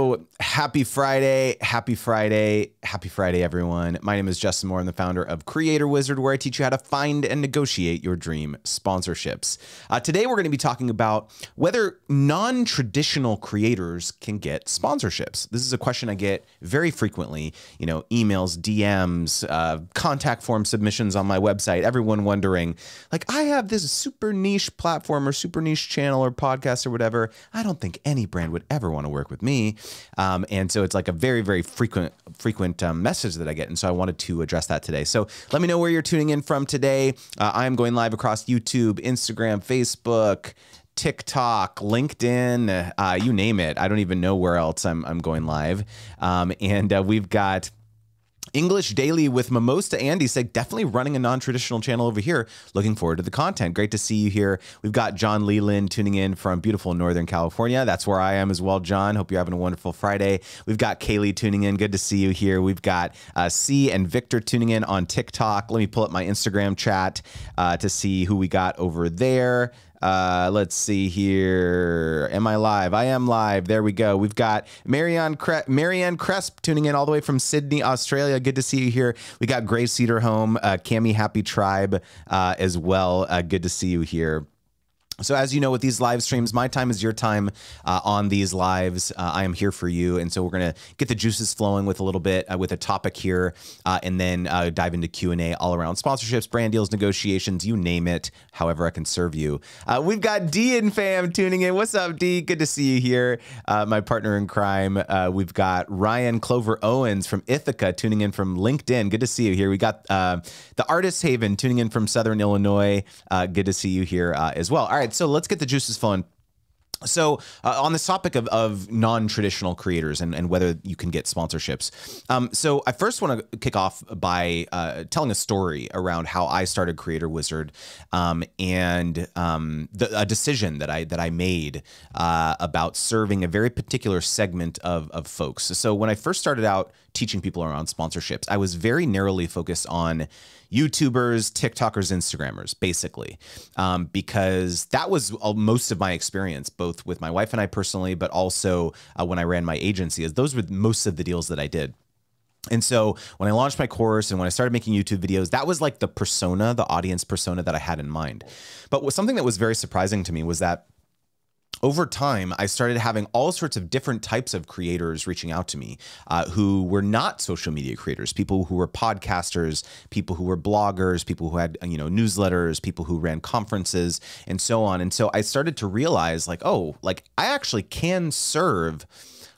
So happy Friday, happy Friday, happy Friday, everyone. My name is Justin Moore. I'm the founder of Creator Wizard, where I teach you how to find and negotiate your dream sponsorships. Uh, today, we're going to be talking about whether non traditional creators can get sponsorships. This is a question I get very frequently, you know, emails, DMs, uh, contact form submissions on my website, everyone wondering, like, I have this super niche platform or super niche channel or podcast or whatever. I don't think any brand would ever want to work with me. Um, and so it's like a very, very frequent, frequent um, message that I get. And so I wanted to address that today. So let me know where you're tuning in from today. Uh, I am going live across YouTube, Instagram, Facebook, TikTok, LinkedIn, uh, you name it. I don't even know where else I'm, I'm going live. Um, and uh, we've got English Daily with Mimosa Andy said, definitely running a non traditional channel over here. Looking forward to the content. Great to see you here. We've got John Leland tuning in from beautiful Northern California. That's where I am as well, John. Hope you're having a wonderful Friday. We've got Kaylee tuning in. Good to see you here. We've got uh, C and Victor tuning in on TikTok. Let me pull up my Instagram chat uh, to see who we got over there. Uh, let's see here. Am I live? I am live. There we go. We've got Marianne, Cre- Marianne Cresp tuning in all the way from Sydney, Australia. Good to see you here. We got Gray Cedar Home, uh, Cami Happy Tribe uh, as well. Uh, good to see you here. So, as you know, with these live streams, my time is your time uh, on these lives. Uh, I am here for you. And so we're going to get the juices flowing with a little bit uh, with a topic here uh, and then uh, dive into Q&A all around sponsorships, brand deals, negotiations, you name it, however I can serve you. Uh, we've got D and fam tuning in. What's up, D? Good to see you here. my partner in crime. we've got Ryan Clover Owens from Ithaca tuning in from LinkedIn. Good to see you here. We got the Artist Haven tuning in from Southern Illinois. good to see you here as well. All right right, so let's get the juices flowing. So, uh, on this topic of, of non traditional creators and, and whether you can get sponsorships. Um, so, I first want to kick off by uh, telling a story around how I started Creator Wizard um, and um, the, a decision that I that I made uh, about serving a very particular segment of, of folks. So, when I first started out teaching people around sponsorships, I was very narrowly focused on YouTubers, TikTokers, Instagrammers, basically, um, because that was most of my experience, both with my wife and I personally, but also uh, when I ran my agency. Those were most of the deals that I did. And so when I launched my course and when I started making YouTube videos, that was like the persona, the audience persona that I had in mind. But something that was very surprising to me was that over time, I started having all sorts of different types of creators reaching out to me uh, who were not social media creators, people who were podcasters, people who were bloggers, people who had, you know, newsletters, people who ran conferences and so on. And so I started to realize like, oh, like I actually can serve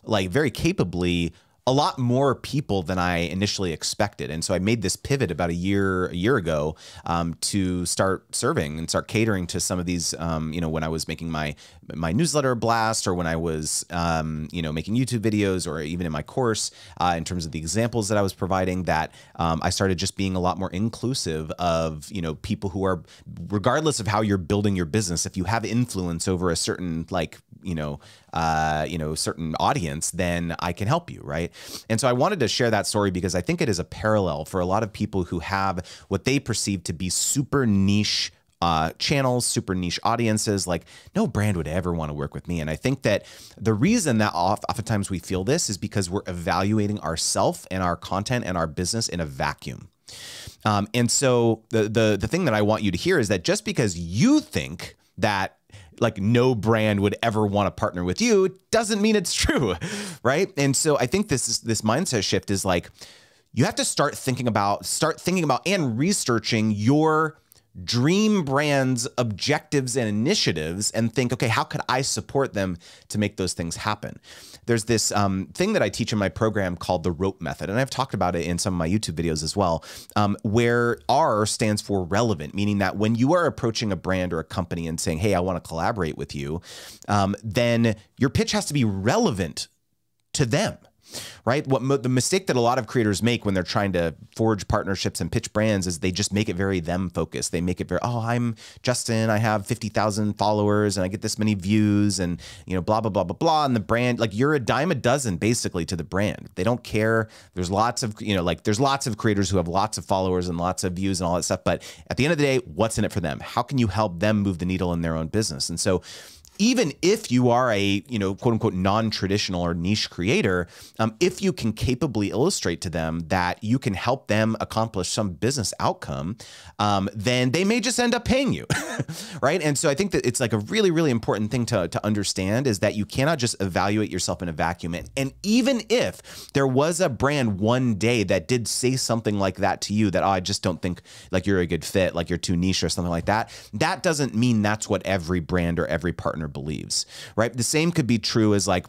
like very capably a lot more people than I initially expected. And so I made this pivot about a year a year ago um, to start serving and start catering to some of these. Um, you know, when I was making my my newsletter blast, or when I was um, you know making YouTube videos, or even in my course, uh, in terms of the examples that I was providing, that um, I started just being a lot more inclusive of you know people who are, regardless of how you're building your business, if you have influence over a certain like you know uh, you know certain audience, then I can help you, right? And so I wanted to share that story because I think it is a parallel for a lot of people who have what they perceive to be super niche uh, channels, super niche audiences. Like no brand would ever want to work with me. And I think that the reason that oftentimes we feel this is because we're evaluating ourself and our content and our business in a vacuum. Um, and so the the the thing that I want you to hear is that just because you think that like no brand would ever want to partner with you doesn't mean it's true, right? And so I think this is this mindset shift is like you have to start thinking about start thinking about and researching your dream brands objectives and initiatives and think okay how could i support them to make those things happen there's this um, thing that i teach in my program called the rope method and i've talked about it in some of my youtube videos as well um, where r stands for relevant meaning that when you are approaching a brand or a company and saying hey i want to collaborate with you um, then your pitch has to be relevant to them right? What the mistake that a lot of creators make when they're trying to forge partnerships and pitch brands is they just make it very them focused. They make it very, oh, I'm Justin, I have 50,000 followers and I get this many views and, you know, blah, blah, blah, blah, blah. And the brand, like you're a dime a dozen basically to the brand. They don't care. There's lots of, you know, like there's lots of creators who have lots of followers and lots of views and all that stuff. But at the end of the day, what's in it for them? How can you help them move the needle in their own business? And so, even if you are a you know quote unquote non-traditional or niche creator um, if you can capably illustrate to them that you can help them accomplish some business outcome um, then they may just end up paying you right? And so i think that it's like a really really important thing to, to understand is that you cannot just evaluate yourself in a vacuum. And, and even if there was a brand one day that did say something like that to you that oh, i just don't think like you're a good fit like you're too niche or something like that that doesn't mean that's what every brand or every partner believes, right? The same could be true as like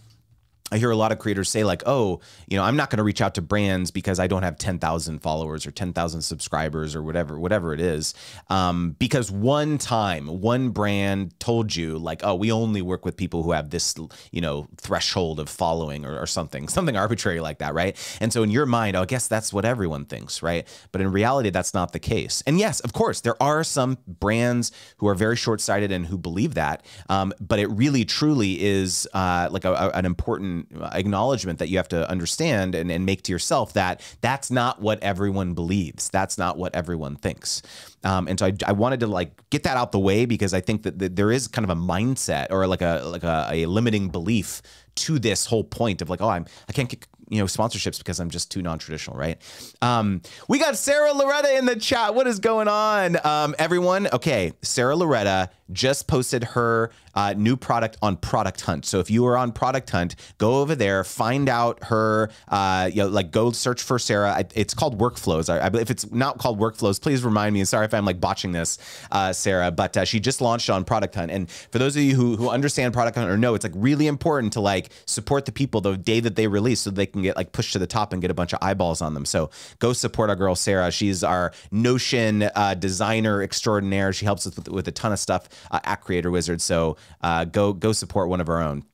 I hear a lot of creators say like, "Oh, you know, I'm not going to reach out to brands because I don't have 10,000 followers or 10,000 subscribers or whatever, whatever it is." Um, because one time, one brand told you like, "Oh, we only work with people who have this, you know, threshold of following or, or something, something arbitrary like that, right?" And so in your mind, oh, I guess that's what everyone thinks, right? But in reality, that's not the case. And yes, of course, there are some brands who are very short-sighted and who believe that, um, but it really, truly is uh, like a, a, an important acknowledgement that you have to understand and, and make to yourself that that's not what everyone believes. That's not what everyone thinks. Um, and so I, I, wanted to like get that out the way because I think that, that there is kind of a mindset or like a like a, a limiting belief to this whole point of like, oh, I'm I can't you know sponsorships because I'm just too non-traditional, right? Um, we got Sarah Loretta in the chat. What is going on, um, everyone? Okay, Sarah Loretta just posted her uh, new product on Product Hunt. So if you are on Product Hunt, go over there, find out her, uh, you know, like go search for Sarah. It's called Workflows. I, I, if it's not called Workflows, please remind me. Sorry if I'm like botching this, uh, Sarah, but uh, she just launched on Product Hunt. And for those of you who, who understand Product Hunt or know, it's like really important to like support the people the day that they release so they can get like pushed to the top and get a bunch of eyeballs on them. So go support our girl Sarah. She's our Notion uh, designer extraordinaire. She helps us with, with a ton of stuff uh, at Creator Wizard. So uh, go go support one of our own.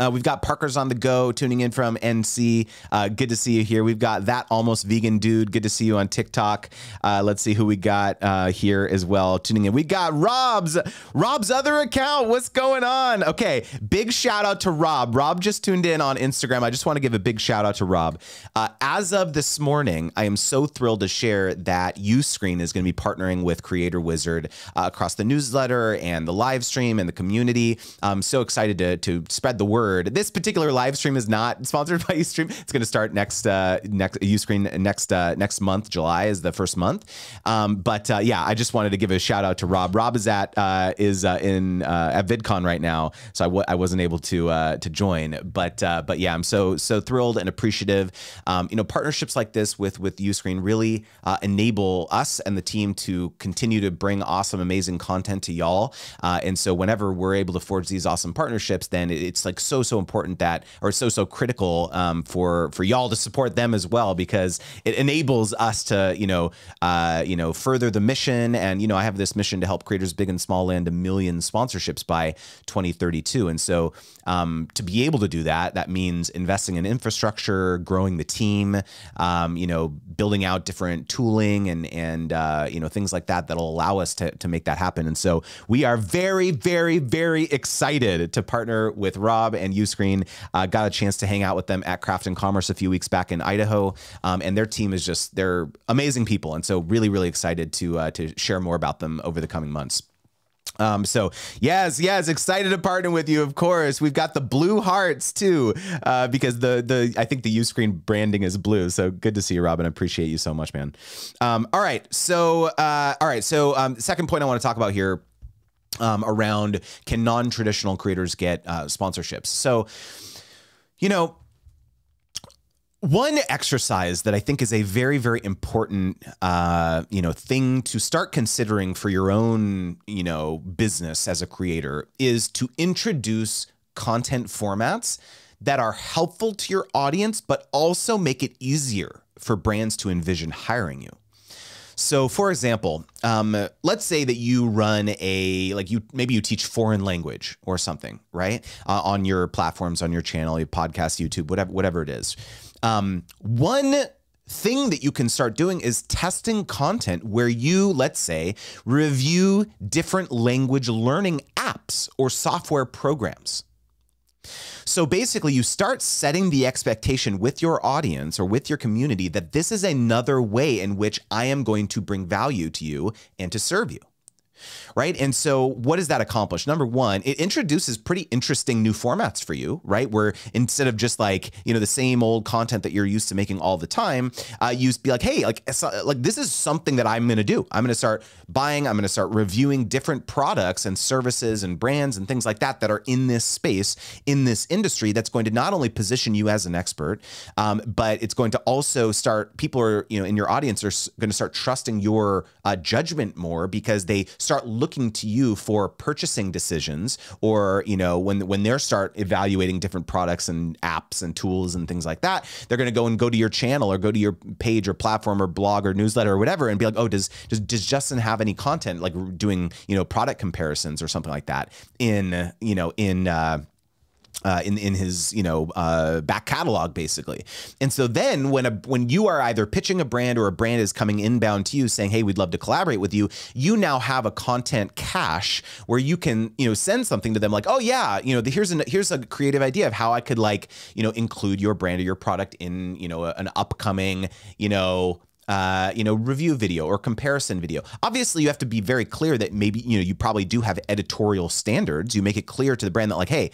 Uh, we've got Parker's on the go tuning in from NC. Uh, good to see you here. We've got that almost vegan dude. Good to see you on TikTok. Uh, let's see who we got uh, here as well tuning in. We got Rob's Rob's other account. What's going on? Okay, big shout out to Rob. Rob just tuned in on Instagram. I just want to give a big shout out to Rob. Uh, as of this morning, I am so thrilled to share that Uscreen is going to be partnering with Creator Wizard uh, across the newsletter and the live stream and the community. I'm so excited to to spread the word This particular live stream is not sponsored by Ustream. It's going to start next uh, next Uscreen next uh, next month. July is the first month. Um, but uh, yeah, I just wanted to give a shout out to Rob. Rob is at uh, is uh, in uh, at VidCon right now, so I w- I wasn't able to uh, to join. But uh, but yeah, I'm so so thrilled and appreciative. Um, you know, partnerships like this with with Uscreen really enable us and the team to continue to bring awesome, amazing content to y'all. Uh, and so whenever we're able to forge these awesome partnerships, then it's like so so important that, or so so critical um, for for y'all to support them as well because it enables us to you know uh, you know further the mission. And you know I have this mission to help creators big and small land a million sponsorships by 2032. And so um, to be able to do that, that means investing in infrastructure, growing the team, um, you know, building out different tooling and and uh, you know things like that that'll allow us to to make that happen. And so we are very very very excited to partner with Rob and Uscreen. Uh, got a chance to hang out with them at Craft and Commerce a few weeks back in Idaho, um, and their team is just they're amazing people. And so really really excited to uh, to share more about them over the coming months. Um, so yes, yes, excited to partner with you. Of course, we've got the blue hearts too, uh, because the the I think the Uscreen branding is blue. So good to see you, Robin. I appreciate you so much, man. Um, all right, so uh, all right, so um, second point I want to talk about here um, around can non-traditional creators get uh, sponsorships. So, you know, one exercise that I think is a very, very important, uh, you know, thing to start considering for your own, you know, business as a creator is to introduce content formats that are helpful to your audience, but also make it easier for brands to envision hiring you. So, for example, um, let's say that you run a like you maybe you teach foreign language or something, right? Uh, on your platforms, on your channel, your podcast, YouTube, whatever, whatever it is. Um, one thing that you can start doing is testing content where you, let's say, review different language learning apps or software programs. So basically, you start setting the expectation with your audience or with your community that this is another way in which I am going to bring value to you and to serve you. Right? And so, what does that accomplish? Number one, it introduces pretty interesting new formats for you, right? Where instead of just like you know the same old content that you're used to making all the time, uh, you be like, hey, like like this is something that I'm going to do. I'm going to start buying. I'm going to start reviewing different products and services and brands and things like that that are in this space in this industry. That's going to not only position you as an expert, um, but it's going to also start people are you know in your audience are going to start trusting your uh, judgment more because they start looking to you for purchasing decisions or you know when when they start evaluating different products and apps and tools and things like that they're going to go and go to your channel or go to your page or platform or blog or newsletter or whatever and be like oh does does, does Justin have any content? Like doing you know product comparisons or something like that in you know in uh, uh, in in his you know uh, back catalog basically. And so then when a when you are either pitching a brand or a brand is coming inbound to you saying, "Hey, we'd love to collaborate with you," you now have a content cache where you can you know send something to them like, "Oh yeah, you know here's an here's a creative idea of how I could like you know include your brand or your product in you know an upcoming you know." Uh, you know, review video or comparison video. Obviously, you have to be very clear that maybe, you know, you probably do have editorial standards. You make it clear to the brand that, like, hey,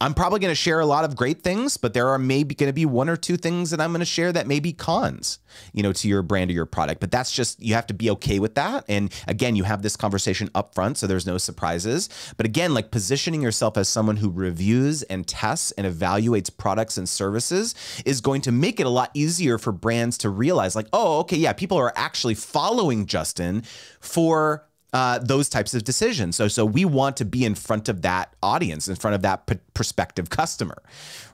I'm probably going to share a lot of great things, but there are maybe going to be one or two things that I'm going to share that may be cons, you know, to your brand or your product. But that's just, you have to be okay with that. And again, you have this conversation up front, so there's no surprises. But again, like positioning yourself as someone who reviews and tests and evaluates products and services is going to make it a lot easier for brands to realize, like, oh, okay okay, yeah, people are actually following Justin for uh, those types of decisions. So, so we want to be in front of that audience, in front of that prospective customer,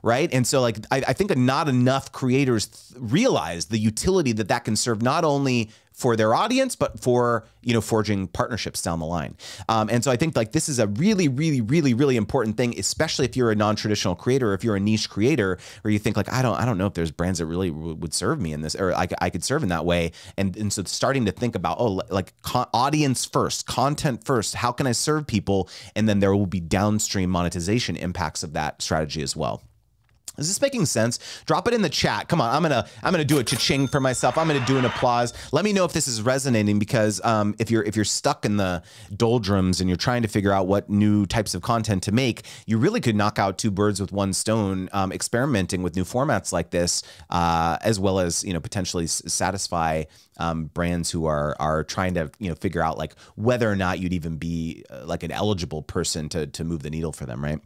right? And so, like, I, I think not enough creators realize the utility that that can serve not only for their audience, but for you know forging partnerships down the line. Um, and so I think like this is a really, really, really, really important thing, especially if you're a non-traditional creator, or if you're a niche creator, where you think like I don't, I don't know if there's brands that really would serve me in this, or I, I could serve in that way. And and so starting to think about oh like audience first, content first, how can I serve people, and then there will be downstream monetization impacts of that strategy as well. Is this making sense? Drop it in the chat. Come on, I'm gonna I'm gonna do a cha-ching for myself. I'm gonna do an applause. Let me know if this is resonating because um, if you're if you're stuck in the doldrums and you're trying to figure out what new types of content to make, you really could knock out two birds with one stone, um, experimenting with new formats like this, uh, as well as you know potentially satisfy um, brands who are are trying to you know figure out like whether or not you'd even be uh, like an eligible person to to move the needle for them, right?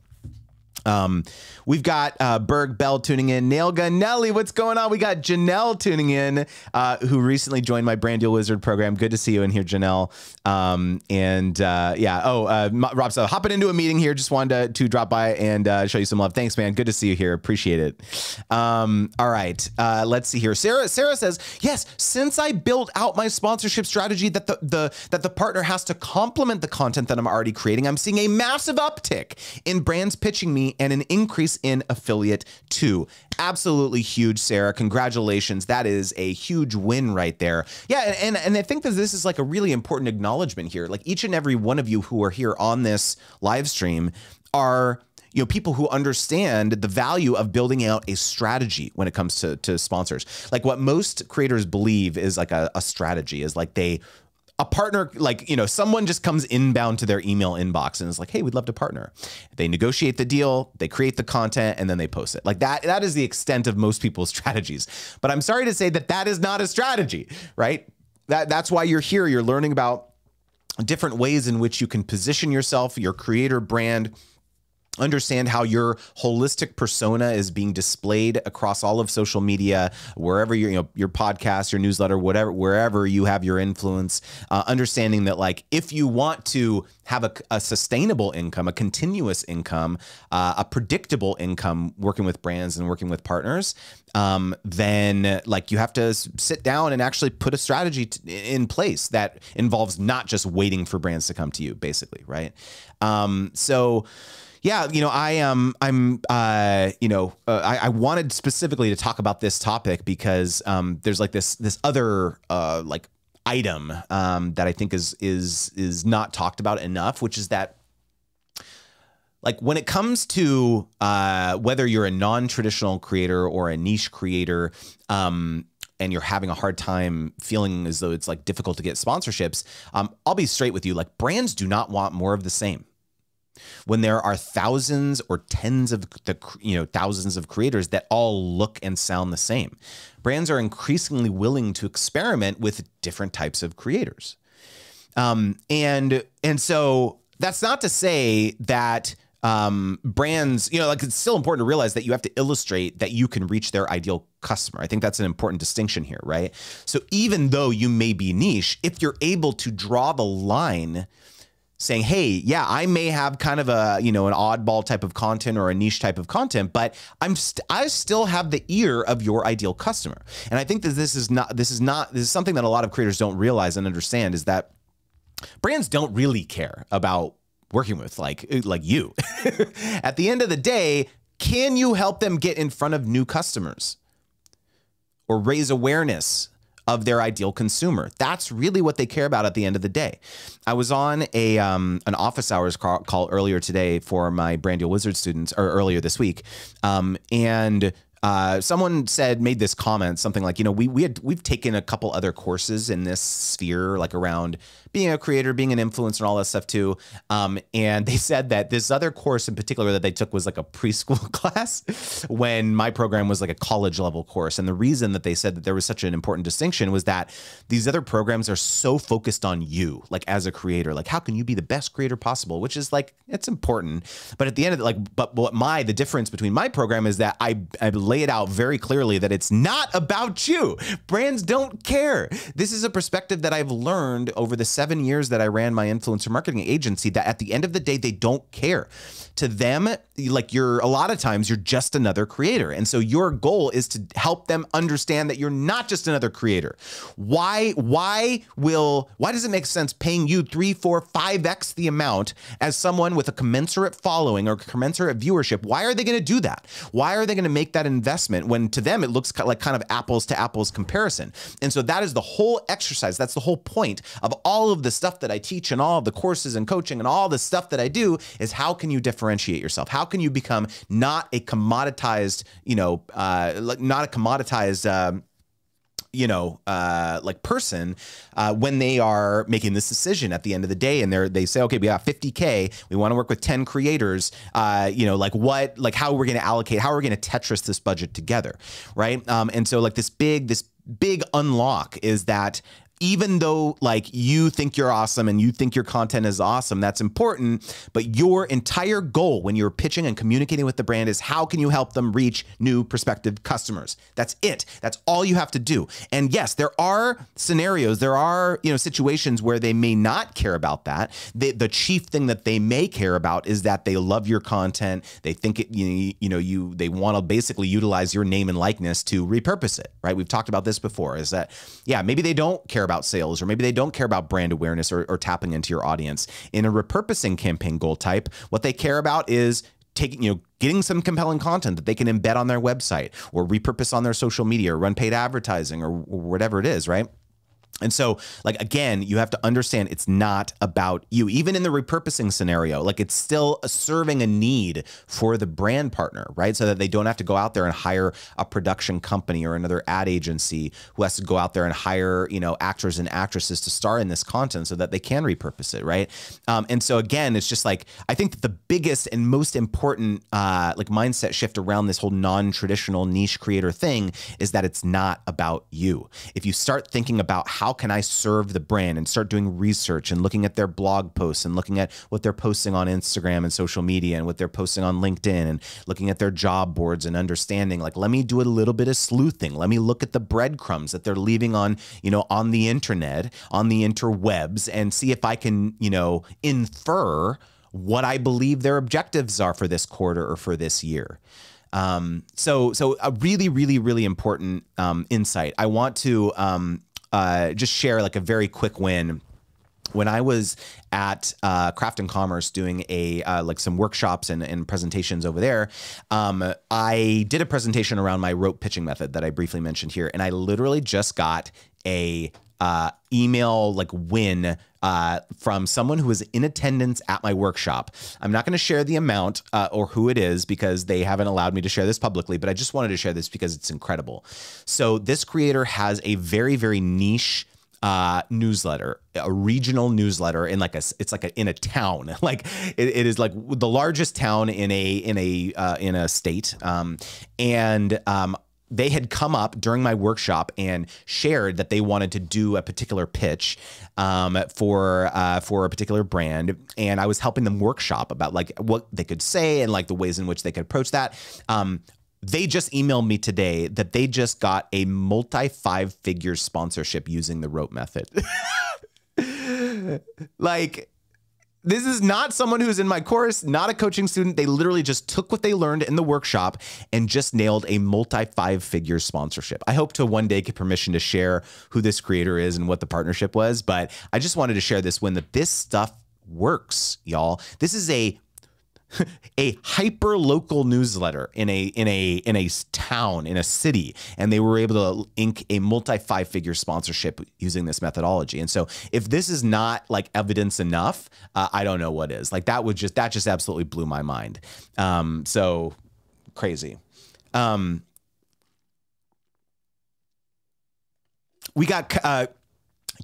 Um, we've got uh, Berg Bell tuning in. Nail Gun Nelly, what's going on? We got Janelle tuning in, uh, who recently joined my Brand Deal Wizard program. Good to see you in here, Janelle. Um, and uh, yeah, oh, uh, Rob, so hopping into a meeting here. Just wanted to, to drop by and uh, show you some love. Thanks, man. Good to see you here. Appreciate it. Um, all right, uh, let's see here. Sarah, Sarah says, yes, since I built out my sponsorship strategy that the, the that the partner has to complement the content that I'm already creating, I'm seeing a massive uptick in brands pitching me and an increase in affiliate too. Absolutely huge, Sarah. Congratulations. That is a huge win right there. Yeah, and, and I think that this is like a really important acknowledgement here. Like each and every one of you who are here on this live stream are you know people who understand the value of building out a strategy when it comes to to sponsors like what most creators believe is like a, a strategy is like they a partner, like, you know, someone just comes inbound to their email inbox and is like, hey, we'd love to partner. They negotiate the deal, they create the content, and then they post it. Like that, that is the extent of most people's strategies. But I'm sorry to say that that is not a strategy, right? That, that's why you're here. You're learning about different ways in which you can position yourself, your creator brand, understand how your holistic persona is being displayed across all of social media wherever you know your podcast your newsletter whatever wherever you have your influence uh, understanding that like if you want to have a, a sustainable income a continuous income uh, a predictable income working with brands and working with partners um, then like you have to sit down and actually put a strategy in place that involves not just waiting for brands to come to you basically right? Um, so yeah, you know, I am. Um, I'm. Uh, you know, uh, I, I, wanted specifically to talk about this topic because um, there's like this this other uh, like item um, that I think is is is not talked about enough, which is that like when it comes to uh, whether you're a non-traditional creator or a niche creator, um, and you're having a hard time feeling as though it's like difficult to get sponsorships, um, I'll be straight with you. Like brands do not want more of the same. When there are thousands or tens of the you know thousands of creators that all look and sound the same, brands are increasingly willing to experiment with different types of creators. Um, and and so that's not to say that um, brands, you know, like it's still important to realize that you have to illustrate that you can reach their ideal customer. I think that's an important distinction here, right? So even though you may be niche, if you're able to draw the line saying, "Hey, yeah, I may have kind of a, you know, an oddball type of content or a niche type of content, but I'm st I still have the ear of your ideal customer." And I think that this is not this is not this is something that a lot of creators don't realize and understand is that brands don't really care about working with like uh, like you. At the end of the day, can you help them get in front of new customers or raise awareness of their ideal consumer? That's really what they care about at the end of the day. I was on a um, an office hours call, call, earlier today for my Brand Deal Wizard students, or earlier this week, um, and uh, someone said made this comment something like you know we we had we've taken a couple other courses in this sphere like around being a creator being an influencer and all that stuff too. Um, and they said that this other course in particular that they took was like a preschool class when my program was like a college level course. And the reason that they said that there was such an important distinction was that these other programs are so focused on you like as a creator. Like how can you be the best creator possible? Which is like it's important. But at the end of it like but what my the difference between my program is that I I lay it out very clearly that it's not about you. Brands don't care. This is a perspective that I've learned over the seven years that I ran my influencer marketing agency that at the end of the day, they don't care to them, like you're a lot of times you're just another creator. And so your goal is to help them understand that you're not just another creator. Why, why will, why does it make sense paying you three, four, five X the amount as someone with a commensurate following or commensurate viewership? Why are they going to do that? Why are they going to make that investment when to them it looks like kind of apples to apples comparison? And so that is the whole exercise. That's the whole point of all of the stuff that I teach and all the courses and coaching and all the stuff that I do is how can you differentiate differentiate yourself? How can you become not a commoditized, you know, uh, not a commoditized, um, you know, uh, like person uh, when they are making this decision at the end of the day, and they they say, okay, we got 50k, we want to work with 10 creators, uh, you know, like what, like how we're going to allocate, how we're going to Tetris this budget together, right? Um, and so like this big, this big unlock is that even though like you think you're awesome and you think your content is awesome, that's important. But your entire goal when you're pitching and communicating with the brand is how can you help them reach new prospective customers? That's it. That's all you have to do. And yes, there are scenarios, there are you know situations where they may not care about that. The chief thing that they may care about is that they love your content. They think it you, you know you they want to basically utilize your name and likeness to repurpose it. Right? We've talked about this before. Is that yeah maybe they don't care about sales, or maybe they don't care about brand awareness or, or tapping into your audience. In a repurposing campaign goal type, what they care about is taking you know getting some compelling content that they can embed on their website or repurpose on their social media or run paid advertising or, or whatever it is right and so, like, again, you have to understand it's not about you. Even in the repurposing scenario, like, it's still serving a need for the brand partner, right? So that they don't have to go out there and hire a production company or another ad agency who has to go out there and hire, you know, actors and actresses to star in this content so that they can repurpose it, right? Um, and so, again, it's just like, I think that the biggest and most important, uh, like, mindset shift around this whole non traditional niche creator thing is that it's not about you. If you start thinking about how can I serve the brand and start doing research and looking at their blog posts and looking at what they're posting on Instagram and social media and what they're posting on LinkedIn and looking at their job boards and understanding like let me do a little bit of sleuthing let me look at the breadcrumbs that they're leaving on you know on the internet on the interwebs and see if I can you know infer what I believe their objectives are for this quarter or for this year. Um, so, so a really, really, really important um, insight. I want to um, uh, just share like a very quick win. When I was at uh, Craft and Commerce doing a uh, like some workshops and, and presentations over there, um, I did a presentation around my rope pitching method that I briefly mentioned here, and I literally just got a uh, email like win uh, from someone who was in attendance at my workshop. I'm not going to share the amount uh, or who it is because they haven't allowed me to share this publicly, but I just wanted to share this because it's incredible. So this creator has a very very niche uh, newsletter, a regional newsletter in like a it's like a, in a town. Like it, it is like the largest town in a in a uh, in a state. Um, and um, they had come up during my workshop and shared that they wanted to do a particular pitch um, for uh, for a particular brand, and I was helping them workshop about like what they could say and like the ways in which they could approach that. Um, they just emailed me today that they just got a multi five figure sponsorship using the rope method. like, this is not someone who's in my course, not a coaching student. They literally just took what they learned in the workshop and just nailed a multi five figure sponsorship. I hope to one day get permission to share who this creator is and what the partnership was, but I just wanted to share this when that this stuff works, y'all. This is a a hyper local newsletter in a in a in a town in a city and they were able to ink a multi five figure sponsorship using this methodology. And so if this is not like evidence enough uh, i don't know what is. Like that would just that just absolutely blew my mind. Um so crazy. Um we got uh,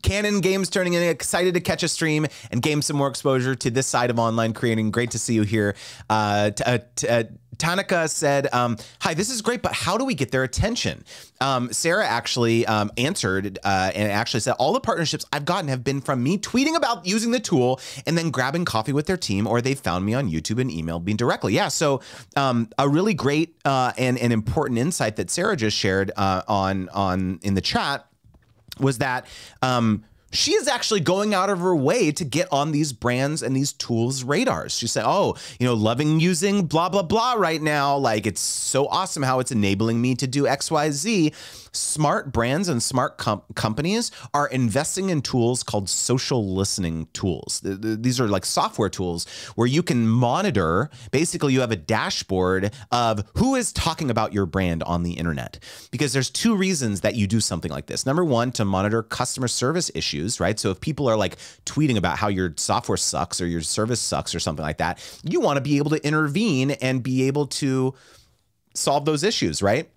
Canon Games turning in, excited to catch a stream and gain some more exposure to this side of online creating. Great to see you here. Uh, uh, uh, Tanaka said, um, "Hi, this is great, but how do we get their attention?" Um, Sarah actually um, answered uh, and actually said, "All the partnerships I've gotten have been from me tweeting about using the tool and then grabbing coffee with their team, or they found me on YouTube and emailed me directly." Yeah, so um, a really great uh, and and important insight that Sarah just shared uh, on on in the chat was that um, she is actually going out of her way to get on these brands and these tools radars. She said, "Oh, you know, loving using blah blah blah right now. Like it's so awesome how it's enabling me to do X Y Z." Smart brands and smart com companies are investing in tools called social listening tools. These are like software tools where you can monitor. Basically, you have a dashboard of who is talking about your brand on the internet. Because there's two reasons that you do something like this. Number one, to monitor customer service issues, right? So if people are like tweeting about how your software sucks or your service sucks or something like that, you want to be able to intervene and be able to solve those issues, right?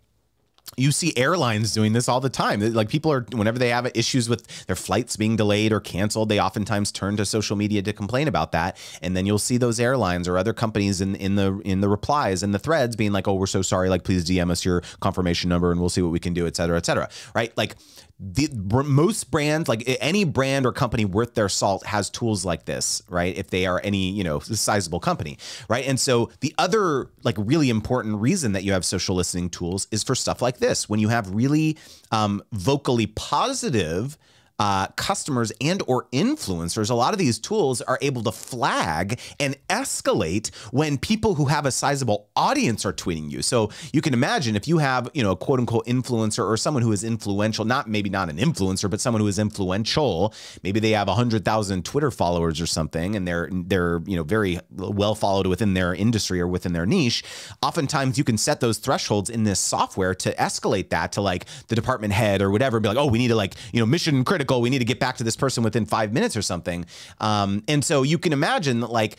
you see airlines doing this all the time. Like people are, whenever they have issues with their flights being delayed or canceled, they oftentimes turn to social media to complain about that. And then you'll see those airlines or other companies in in the in the replies and the threads being like, "Oh, we're so sorry. Like, please DM us your confirmation number, and we'll see what we can do, et cetera, et cetera." Right? Like the most brands like any brand or company worth their salt has tools like this right? If they are any you know sizable company right? And so the other like really important reason that you have social listening tools is for stuff like this. When you have really um, vocally positive uh, customers and or influencers, a lot of these tools are able to flag and escalate when people who have a sizable audience are tweeting you. So you can imagine if you have, you know, a quote unquote influencer or someone who is influential, not maybe not an influencer, but someone who is influential. Maybe they have a hundred thousand Twitter followers or something, and they're they're you know very well followed within their industry or within their niche. Oftentimes you can set those thresholds in this software to escalate that to like the department head or whatever, be like, oh, we need to like you know mission critical critical. We need to get back to this person within five minutes or something. Um, and so you can imagine that like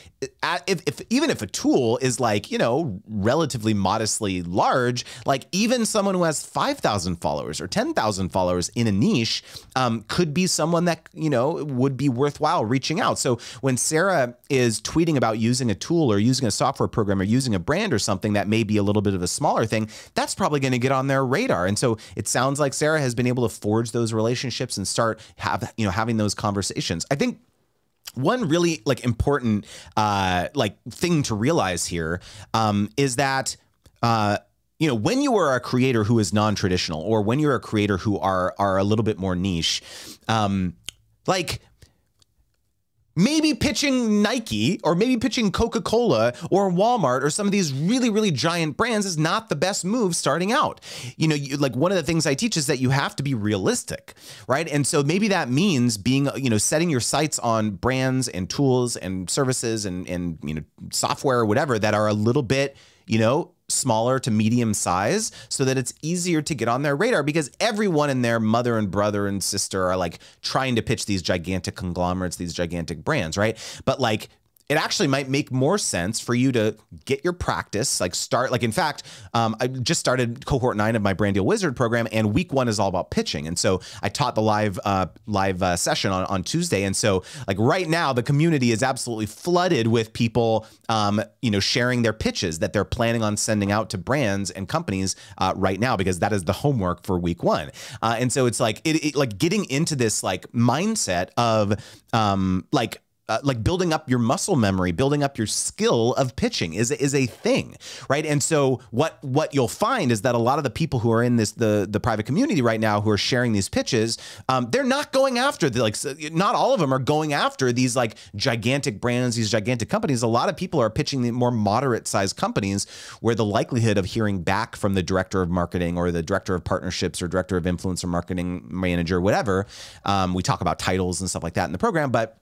if, if even if a tool is like, you know, relatively modestly large, like even someone who has 5,000 followers or 10,000 followers in a niche um, could be someone that, you know, would be worthwhile reaching out. So when Sarah is tweeting about using a tool or using a software program or using a brand or something that may be a little bit of a smaller thing, that's probably going to get on their radar. And so it sounds like Sarah has been able to forge those relationships and start have you know having those conversations. I think one really like important uh, like thing to realize here um, is that uh, you know when you are a creator who is non-traditional or when you're a creator who are are a little bit more niche um, like maybe pitching Nike or maybe pitching Coca Cola or Walmart or some of these really, really giant brands is not the best move starting out. You know, you, like one of the things I teach is that you have to be realistic, right? And so maybe that means being, you know, setting your sights on brands and tools and services and, and you know, software or whatever that are a little bit, you know, smaller to medium size so that it's easier to get on their radar because everyone and their mother and brother and sister are like trying to pitch these gigantic conglomerates, these gigantic brands, right? But like it actually might make more sense for you to get your practice, like start, like in fact, um, I just started cohort nine of my brand deal wizard program, and week one is all about pitching. And so I taught the live uh, live uh, session on, on Tuesday, and so like right now, the community is absolutely flooded with people, um, you know, sharing their pitches that they're planning on sending out to brands and companies uh, right now because that is the homework for week one. Uh, and so it's like it, it like getting into this like mindset of um, like uh, like building up your muscle memory, building up your skill of pitching is is a thing, right? And so what what you'll find is that a lot of the people who are in this the the private community right now who are sharing these pitches, um, they're not going after the like not all of them are going after these like gigantic brands, these gigantic companies. A lot of people are pitching the more moderate sized companies where the likelihood of hearing back from the director of marketing or the director of partnerships or director of influencer marketing manager, whatever. Um, we talk about titles and stuff like that in the program, but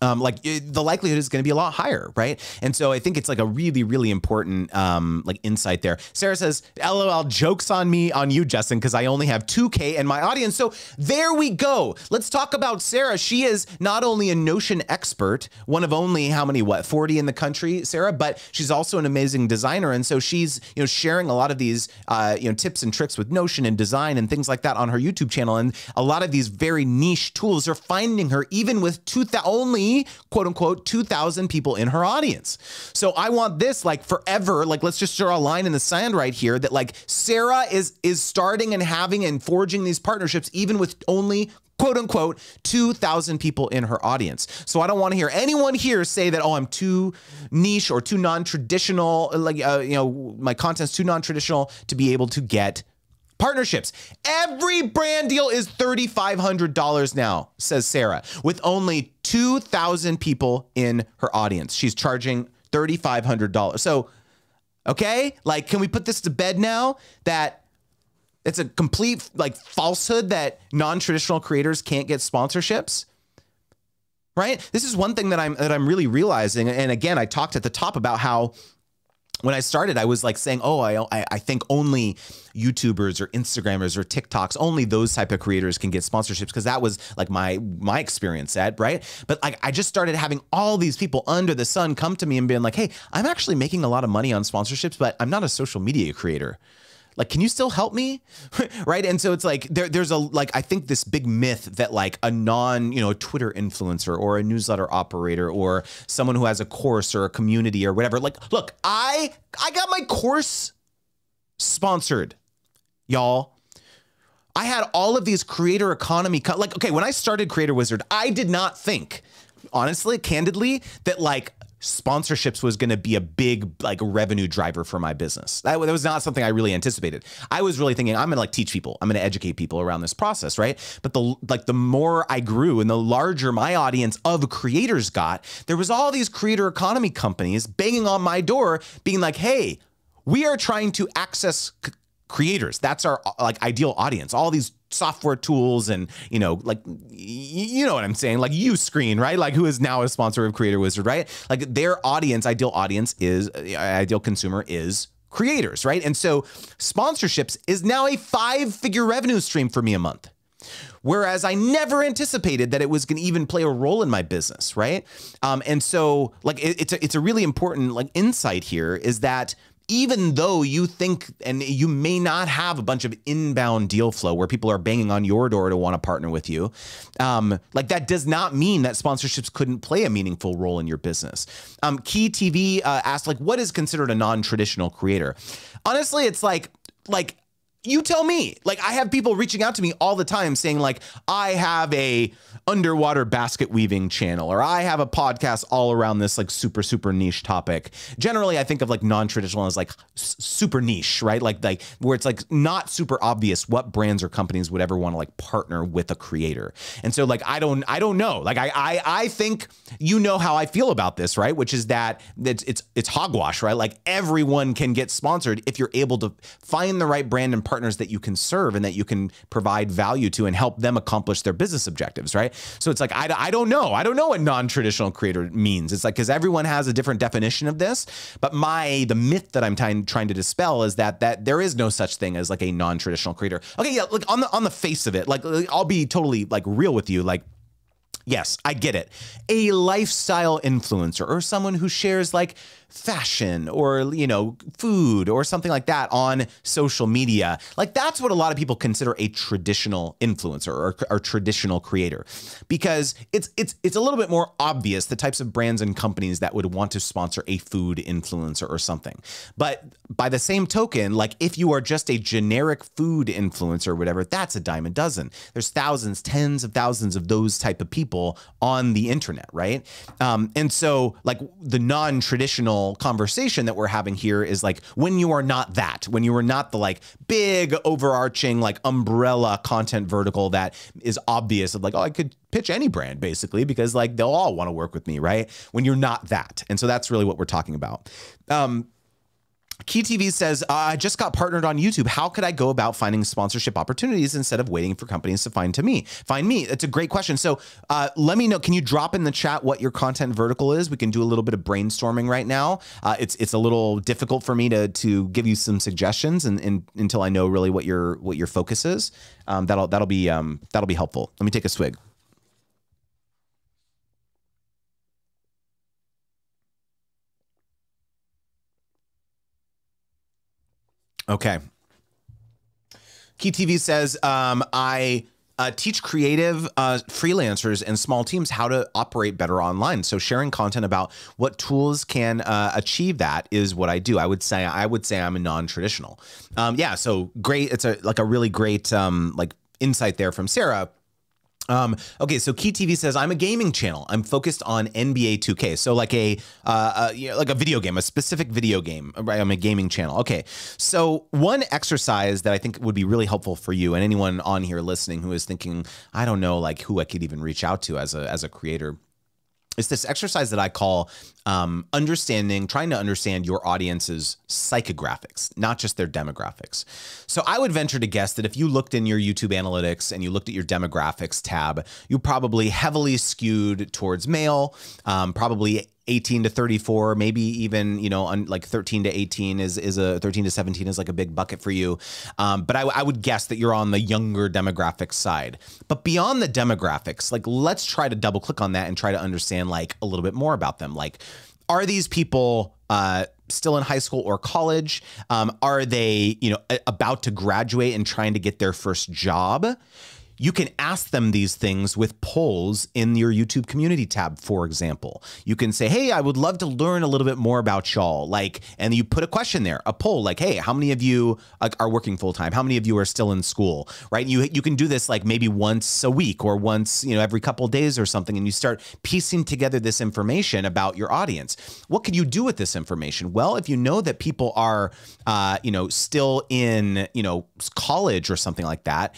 um, like it, the likelihood is going to be a lot higher, right? And so I think it's like a really, really important um, like insight there. Sarah says, "LOL, jokes on me, on you, Justin, because I only have 2K in my audience." So there we go. Let's talk about Sarah. She is not only a Notion expert, one of only how many what 40 in the country, Sarah, but she's also an amazing designer, and so she's you know sharing a lot of these uh, you know tips and tricks with Notion and design and things like that on her YouTube channel, and a lot of these very niche tools are finding her even with 2,000 only quote unquote 2,000 people in her audience. So I want this like forever. Like let's just draw a line in the sand right here that like Sarah is is starting and having and forging these partnerships even with only quote unquote 2000 people in her audience. So I don't want to hear anyone here say that oh I'm too niche or too non-traditional like uh, you know my content's too non-traditional to be able to get Partnerships. Every brand deal is $3,500 now, says Sarah, with only 2,000 people in her audience. She's charging $3,500. So, okay, like, can we put this to bed now that it's a complete like falsehood that non-traditional creators can't get sponsorships? Right? This is one thing that I'm that I'm really realizing. And again, I talked at the top about how when I started, I was like saying, "Oh, I I think only YouTubers or Instagrammers or TikToks, only those type of creators can get sponsorships because that was like my my experience at right." But like I just started having all these people under the sun come to me and being like, "Hey, I'm actually making a lot of money on sponsorships, but I'm not a social media creator." Like can you still help me? Right? And so it's like there, there's a like i think this big myth that like a non you know a twitter influencer or a newsletter operator or someone who has a course or a community or whatever like look i i got my course sponsored y'all. I had all of these creator economy like okay when i started creator wizard i did not think honestly candidly that like sponsorships was going to be a big like revenue driver for my business. That, that, was not something I really anticipated. I was really thinking I'm going to like teach people. I'm going to educate people around this process, right? But the like the more I grew and the larger my audience of creators got, there was all these creator economy companies banging on my door being like, "Hey, we are trying to access creators. That's our like ideal audience. All these software tools and you know like you know what i'm saying? Like Uscreen right? Like who is now a sponsor of creator wizard right? Like their audience ideal audience is uh, ideal consumer is creators right? And so sponsorships is now a five figure revenue stream for me a month. Whereas I never anticipated that it was going to even play a role in my business, right? Um, and so, like, it, it's a, it's a really important like insight here is that even though you think and you may not have a bunch of inbound deal flow where people are banging on your door to want to partner with you, um, like that does not mean that sponsorships couldn't play a meaningful role in your business. Um, Key TV uh, asked, like, what is considered a non-traditional creator? Honestly, it's like, like you tell me. Like I have people reaching out to me all the time saying like I have a underwater basket weaving channel or I have a podcast all around this like super super niche topic. Generally I think of like non-traditional as like super niche, right? Like like where it's like not super obvious what brands or companies would ever want to like partner with a creator. And so like I don't I don't know. Like I I I think you know how I feel about this, right? Which is that it's it's it's hogwash, right? Like everyone can get sponsored if you're able to find the right brand and partners that you can serve and that you can provide value to and help them accomplish their business objectives, right? So it's like, I, I don't know. I don't know what non traditional creator means. It's like, because everyone has a different definition of this. But my, the myth that I'm trying, trying to dispel is that, that there is no such thing as like a non traditional creator. Okay, yeah, like on the, on the face of it, like I'll be totally like real with you. Like, Yes, I get it. A lifestyle influencer or someone who shares like fashion or you know food or something like that on social media like that's what a lot of people consider a traditional influencer or, or traditional creator. Because it's it's it's a little bit more obvious the types of brands and companies that would want to sponsor a food influencer or something. But by the same token like if you are just a generic food influencer or whatever that's a dime a dozen. There's thousands tens of thousands of those type of people on the internet right um, and so like the non-traditional conversation that we're having here is like when you are not that, when you are not the like big overarching like umbrella content vertical that is obvious of like, oh, I could pitch any brand basically because like they'll all want to work with me, right? When you're not that. And so that's really what we're talking about. Um, Key TV says, uh, I just got partnered on YouTube. How could I go about finding sponsorship opportunities instead of waiting for companies to find to me? Find me. It's a great question. So uh, let me know. Can you drop in the chat what your content vertical is? We can do a little bit of brainstorming right now. Uh, it's it's a little difficult for me to to give you some suggestions and, and until I know really what your what your focus is. Um, that'll that'll be um, that'll be helpful. Let me take a swig. Okay. Key TV says, um, I uh, teach creative uh, freelancers and small teams how to operate better online. So sharing content about what tools can uh, achieve that is what I do. I would say I would say I'm a non-traditional. Um, yeah. So great. It's a like a really great um, like insight there from Sarah um, okay, so Key TV says I'm a gaming channel. I'm focused on NBA 2K, so like a uh, you know, like a video game, a specific video game. Right, I'm a gaming channel. Okay, so one exercise that I think would be really helpful for you and anyone on here listening who is thinking, I don't know, like who I could even reach out to as a as a creator it's this exercise that I call um, understanding, trying to understand your audience's psychographics, not just their demographics. So I would venture to guess that if you looked in your YouTube analytics and you looked at your demographics tab, you probably heavily skewed towards male, um, probably 18 to 34 maybe even you know like 13 to 18 is is a 13 to 17 is like a big bucket for you. Um, but I, I would guess that you're on the younger demographic side. But beyond the demographics like let's try to double click on that and try to understand like a little bit more about them. Like are these people uh, still in high school or college? Um, are they, you know, about to graduate and trying to get their first job? You can ask them these things with polls in your YouTube community tab, for example. You can say, hey, I would love to learn a little bit more about y'all. Like, and you put a question there, a poll, like, hey, how many of you are working full time? How many of you are still in school? Right? You you can do this like maybe once a week or once, you know, every couple days or something, and you start piecing together this information about your audience. What can you do with this information? Well, if you know that people are uh, you know, still in, you know, college or something like that,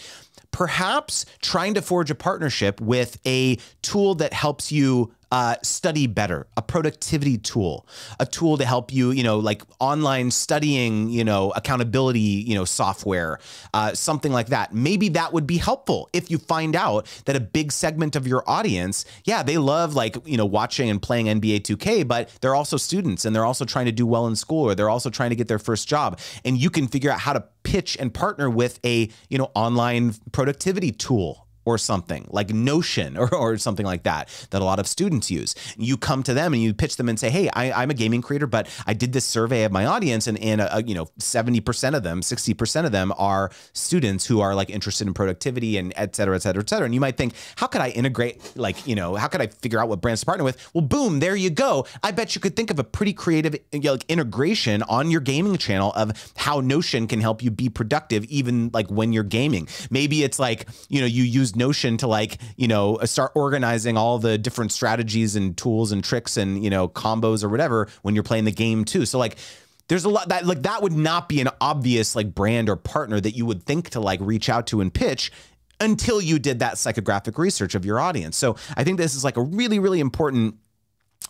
perhaps trying to forge a partnership with a tool that helps you uh, study better, a productivity tool, a tool to help you, you know, like online studying, you know, accountability, you know, software, uh, something like that. Maybe that would be helpful if you find out that a big segment of your audience, yeah, they love like, you know, watching and playing NBA 2K, but they're also students and they're also trying to do well in school or they're also trying to get their first job. And you can figure out how to pitch and partner with a, you know, online productivity tool or something like Notion or, or something like that that a lot of students use. You come to them and you pitch them and say, "Hey, I, am a gaming creator, but I did this survey of my audience, and and uh, you know, 70% of them, 60% of them are students who are like interested in productivity and et cetera, et cetera, et cetera." And you might think, "How could I integrate? Like, you know, how could I figure out what brands to partner with?" Well, boom, there you go. I bet you could think of a pretty creative like integration on your gaming channel of how Notion can help you be productive, even like when you're gaming. Maybe it's like you know you use Notion to like, you know, uh, start organizing all the different strategies and tools and tricks and, you know, combos or whatever when you're playing the game too. So like there's a lot that like that would not be an obvious like brand or partner that you would think to like reach out to and pitch until you did that psychographic research of your audience. So I think this is like a really, really important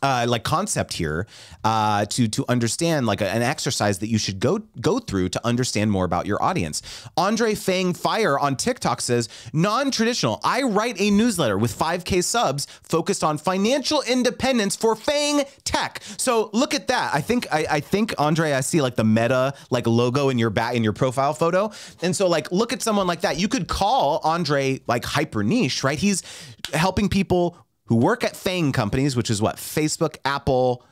uh, like concept here uh, to to understand like a, an exercise that you should go go through to understand more about your audience. Andre Fang Fire on TikTok says non-traditional. I write a newsletter with 5k subs focused on financial independence for Fang Tech. So look at that. I think I, I think Andre, I see like the Meta like logo in your bat in your profile photo, and so like look at someone like that. You could call Andre like hyper niche, right? He's helping people who work at FANG companies, which is what Facebook, Apple,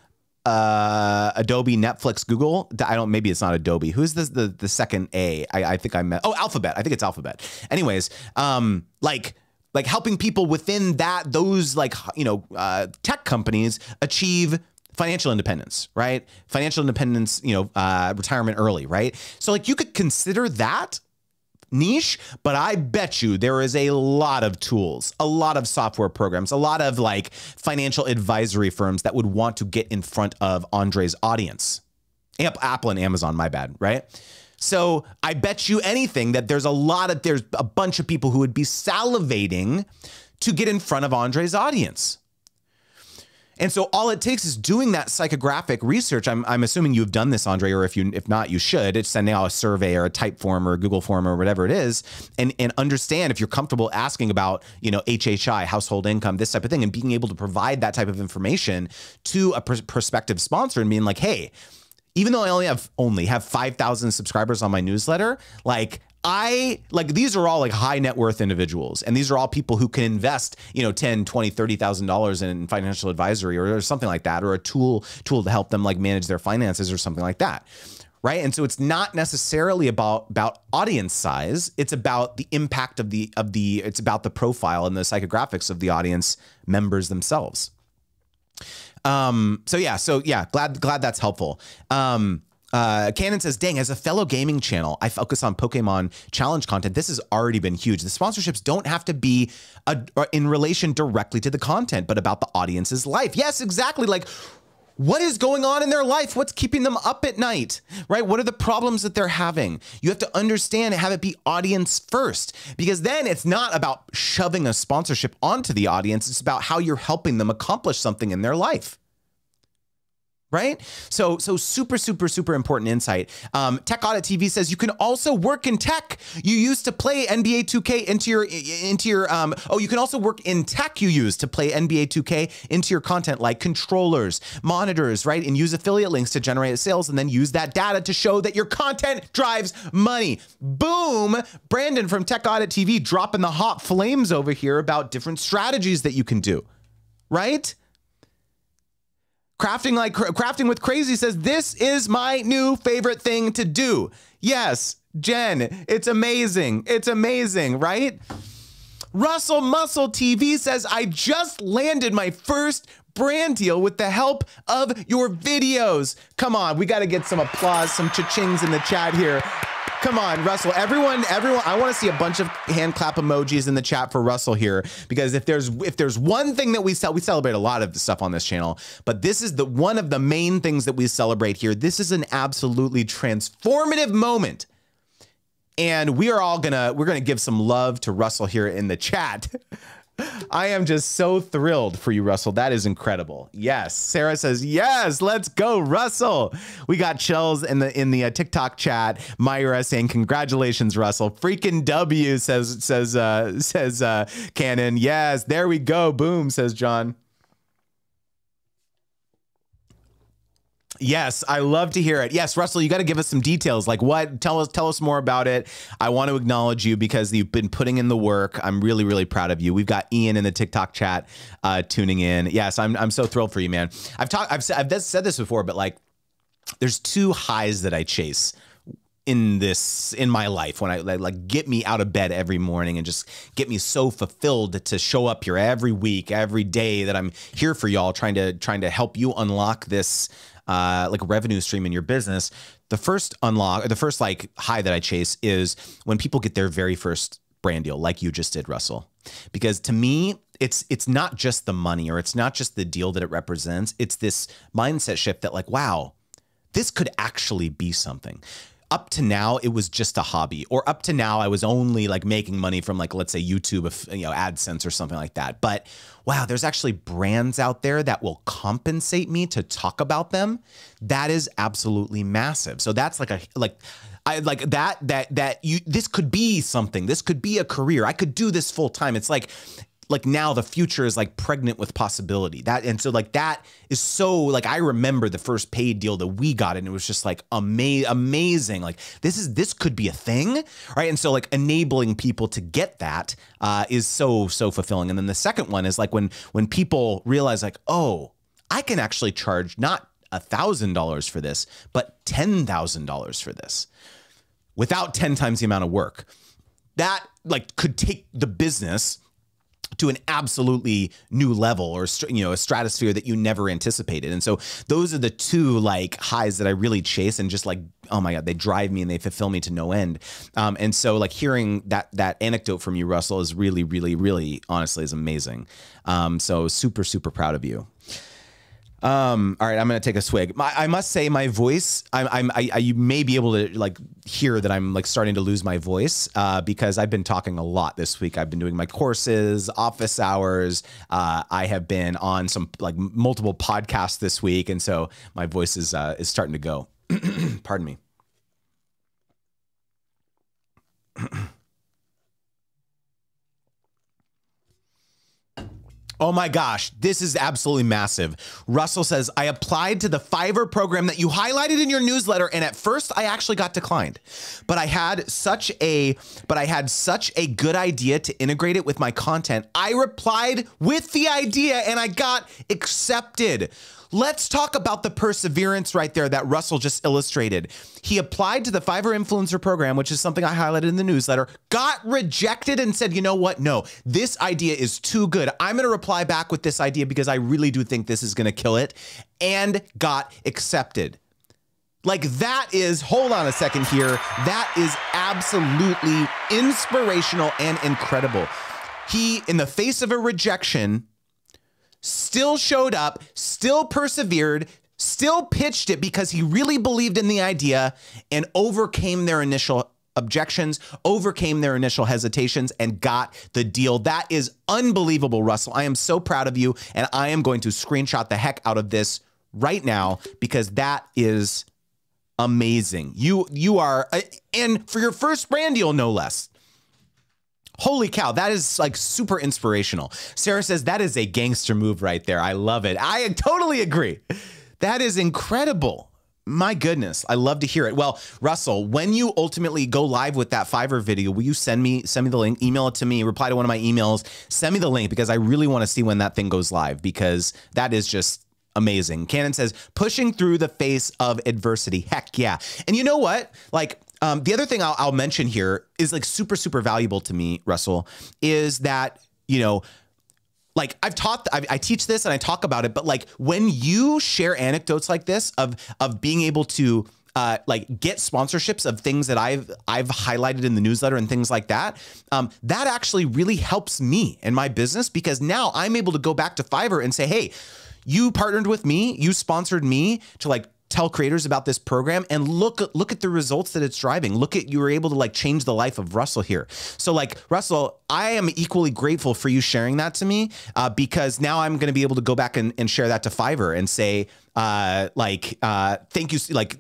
uh, Adobe, Netflix, Google. I don't. Maybe it's not Adobe. Who's the the, the second A? I, I think I met. Oh, Alphabet. I think it's Alphabet. Anyways, um, like like helping people within that those like you know uh, tech companies achieve financial independence, right? Financial independence, you know, uh, retirement early, right? So like you could consider that niche, but I bet you there is a lot of tools, a lot of software programs, a lot of like financial advisory firms that would want to get in front of Andre's audience. Apple and Amazon, my bad, right? So I bet you anything that there's a lot of, there's a bunch of people who would be salivating to get in front of Andre's audience. And so all it takes is doing that psychographic research. I'm, I'm assuming you've done this, Andre, or if you if not, you should. It's sending out a survey or a Typeform or a Google form or whatever it is, and and understand if you're comfortable asking about you know HHI, household income, this type of thing, and being able to provide that type of information to a pr prospective sponsor and being like, hey even though I only have only have 5,000 subscribers on my newsletter, like I like these are all like high net worth individuals and these are all people who can invest, you know, 10, 20, 30,000 dollars in financial advisory or, or something like that or a tool tool to help them like manage their finances or something like that. Right? And so it's not necessarily about about audience size, it's about the impact of the of the it's about the profile and the psychographics of the audience members themselves. Um so yeah, so yeah, glad glad that's helpful. Um uh, Cannon says, dang, as a fellow gaming channel, I focus on Pokemon challenge content. This has already been huge. The sponsorships don't have to be a, in relation directly to the content, but about the audience's life. Yes, exactly. Like, what is going on in their life? What's keeping them up at night, right? What are the problems that they're having? You have to understand and have it be audience first, because then it's not about shoving a sponsorship onto the audience. It's about how you're helping them accomplish something in their life right? So, so super, super, super important insight. Um, tech Audit TV says you can also work in tech. You used to play NBA 2K into your into your. Um, oh, you can also work in tech. You use to play NBA 2K into your content, like controllers, monitors, right? And use affiliate links to generate sales, and then use that data to show that your content drives money. Boom! Brandon from Tech Audit TV dropping the hot flames over here about different strategies that you can do, right? Crafting like crafting with crazy says this is my new favorite thing to do. Yes, Jen, it's amazing. It's amazing, right? Russell Muscle TV says I just landed my first brand deal with the help of your videos. Come on, we got to get some applause, some cha-chings in the chat here. Come on, Russell. Everyone, everyone. I want to see a bunch of hand clap emojis in the chat for Russell here because if there's if there's one thing that we sell, we celebrate a lot of stuff on this channel, but this is the one of the main things that we celebrate here. This is an absolutely transformative moment. And we are all gonna we're gonna give some love to Russell here in the chat. I am just so thrilled for you, Russell. That is incredible. Yes, Sarah says yes. Let's go, Russell. We got chills in the in the uh, TikTok chat. Myra saying congratulations, Russell. Freaking W says says uh, says uh, Cannon. Yes, there we go. Boom says John. Yes, I love to hear it. Yes, Russell, you got to give us some details. Like what? Tell us tell us more about it. I want to acknowledge you because you've been putting in the work. I'm really really proud of you. We've got Ian in the TikTok chat uh, tuning in. Yes, I'm I'm so thrilled for you, man. I've talked I've I've said this before, but like there's two highs that I chase in this in my life when I like get me out of bed every morning and just get me so fulfilled to show up here every week, every day that I'm here for y'all trying to trying to help you unlock this uh, like a revenue stream in your business. The first unlock, the first like high that I chase is when people get their very first brand deal, like you just did, Russell. Because to me, it's it's not just the money or it's not just the deal that it represents. It's this mindset shift that like, wow, this could actually be something up to now it was just a hobby or up to now i was only like making money from like let's say youtube you know adsense or something like that but wow there's actually brands out there that will compensate me to talk about them that is absolutely massive so that's like a like I like that that that you this could be something. This could be a career. I could do this full time. It's like like now the future is like pregnant with possibility. That and so like that is so like I remember the first paid deal that we got and it was just like ama- amazing. Like this is this could be a thing, right? And so like enabling people to get that uh, is so so fulfilling. And then the second one is like when when people realize like oh I can actually charge not a thousand dollars for this, but ten thousand dollars for this without ten times the amount of work. That like could take the business to an absolutely new level or you know a stratosphere that you never anticipated. And so those are the two like highs that i really chase and just like oh my god they drive me and they fulfill me to no end. Um, and so like hearing that that anecdote from you russell is really really really honestly is amazing. Um, so super super proud of you um, all right, I'm gonna take a swig. My, I must say, my voice. I'm. I'm I, I, you may be able to like hear that I'm like starting to lose my voice uh, because I've been talking a lot this week. I've been doing my courses, office hours. Uh, I have been on some like multiple podcasts this week, and so my voice is uh, is starting to go. Pardon me. Oh my gosh, this is absolutely massive. Russell says, I applied to the Fiverr program that you highlighted in your newsletter, and at first I actually got declined. But I had such a but I had such a good idea to integrate it with my content. I replied with the idea and I got accepted. Let's talk about the perseverance right there that Russell just illustrated. He applied to the Fiverr Influencer Program, which is something I highlighted in the newsletter, got rejected and said, you know what? No, this idea is too good. I'm going to reply back with this idea because I really do think this is going to kill it, and got accepted. Like that is, hold on a second here. That is absolutely inspirational and incredible. He, in the face of a rejection, still showed up, still persevered, still pitched it because he really believed in the idea and overcame their initial objections, overcame their initial hesitations, and got the deal. That is unbelievable, Russell. I am so proud of you, and I am going to screenshot the heck out of this right now because that is amazing. You you are, uh, and for your first brand deal, no less. Holy cow, that is like super inspirational. Sarah says that is a gangster move right there. I love it. I totally agree. That is incredible. My goodness, I love to hear it. Well, Russell, when you ultimately go live with that Fiverr video, will you send me send me the link, email it to me, reply to one of my emails, send me the link because I really want to see when that thing goes live because that is just amazing. Cannon says pushing through the face of adversity. Heck yeah. And you know what? Like um, the other thing I'll, I'll mention here is like super, super valuable to me, Russell, is that, you know, like I've taught, I, I, teach this and I talk about it, but like when you share anecdotes like this of of being able to uh, like get sponsorships of things that I've I've highlighted in the newsletter and things like that, um, that actually really helps me and my business because now I'm able to go back to Fiverr and say, hey, you partnered with me, you sponsored me to like tell creators about this program and look look at the results that it's driving. Look at you were able to like change the life of russell here. So like russell i am equally grateful for you sharing that to me uh, because now i'm going to be able to go back and, and share that to fiverr and say uh, like uh, thank you like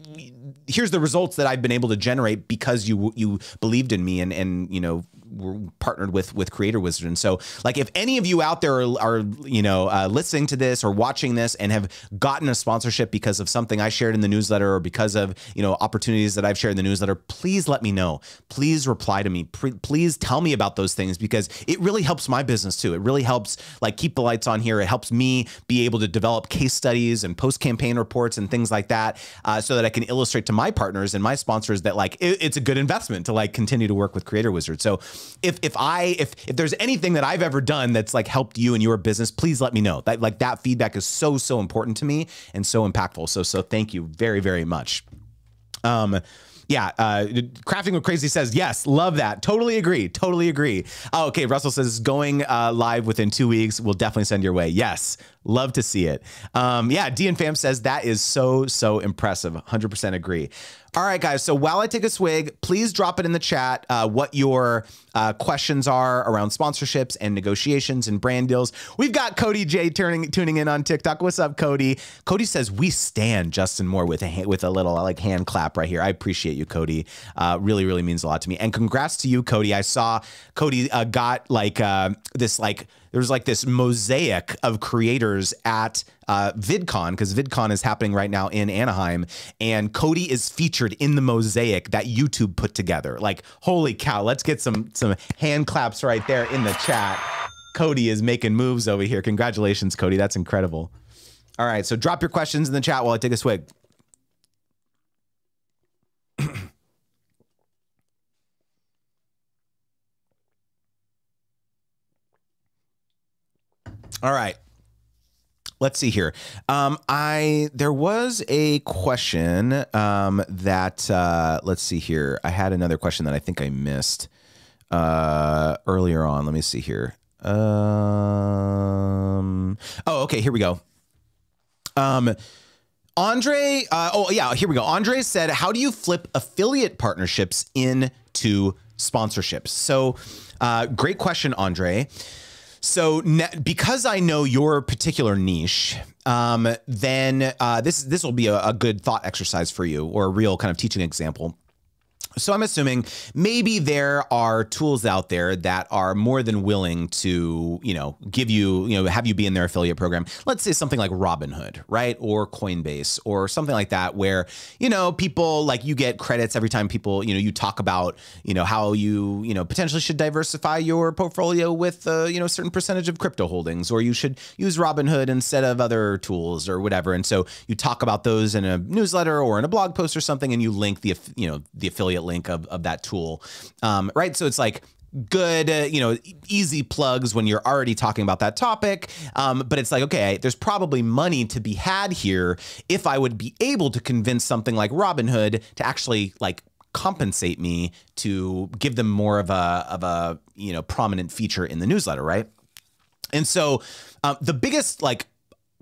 here's the results that i've been able to generate because you you believed in me and and you know we're partnered with with Creator Wizard. And so, like, if any of you out there are, are you know uh, listening to this or watching this and have gotten a sponsorship because of something I shared in the newsletter or because of you know opportunities that I've shared in the newsletter, please let me know. Please reply to me. please tell me about those things because it really helps my business too. It really helps like keep the lights on here. It helps me be able to develop case studies and post campaign reports and things like that, uh, so that I can illustrate to my partners and my sponsors that like it, it's a good investment to like continue to work with Creator Wizard. So if if I if if there's anything that I've ever done that's like helped you and your business, please let me know. That like that feedback is so so important to me and so impactful. So so thank you very very much. Um yeah, uh, crafting with crazy says yes, love that. Totally agree. Totally agree. Oh, okay. Russell says going uh, live within two weeks. We'll definitely send your way. Yes, love to see it. Um, yeah, D and Fam says that is so so impressive. 100% agree. All right, guys. So while I take a swig, please drop it in the chat uh, what your uh, questions are around sponsorships and negotiations and brand deals. We've got Cody J turning tuning in on TikTok. What's up, Cody? Cody says we stand Justin Moore with a with a little like hand clap right here. I appreciate you, Cody. Uh, really, really means a lot to me. And congrats to you, Cody. I saw Cody uh, got like uh, this like there's like this mosaic of creators at uh, VidCon because VidCon is happening right now in Anaheim, and Cody is featured in the mosaic that YouTube put together. Like, holy cow! Let's get some some hand claps right there in the chat. Cody is making moves over here. Congratulations, Cody. That's incredible. All right, so drop your questions in the chat while I take a swig. All right. Let's see here. Um, I there was a question um, that uh, let's see here. I had another question that I think I missed uh, earlier on. Let me see here. Um, oh, okay. Here we go. Um, Andre. Uh, oh, yeah. Here we go. Andre said, "How do you flip affiliate partnerships into sponsorships?" So, uh, great question, Andre. So because I know your particular niche, um, then uh, this this will be a, a good thought exercise for you, or a real kind of teaching example. So I'm assuming maybe there are tools out there that are more than willing to, you know, give you, you know, have you be in their affiliate program. Let's say something like Robinhood, right? Or Coinbase or something like that where, you know, people like you get credits every time people, you know, you talk about, you know, how you, you know, potentially should diversify your portfolio with, uh, you know, a certain percentage of crypto holdings or you should use Robinhood instead of other tools or whatever. And so you talk about those in a newsletter or in a blog post or something and you link the, you know, the affiliate affiliate link of, of that tool, um, right? So it's like good, uh, you know, easy plugs when you're already talking about that topic. Um, but it's like, okay, there's probably money to be had here if I would be able to convince something like Robinhood to actually like compensate me to give them more of a of a you know prominent feature in the newsletter, right? And so um, the biggest like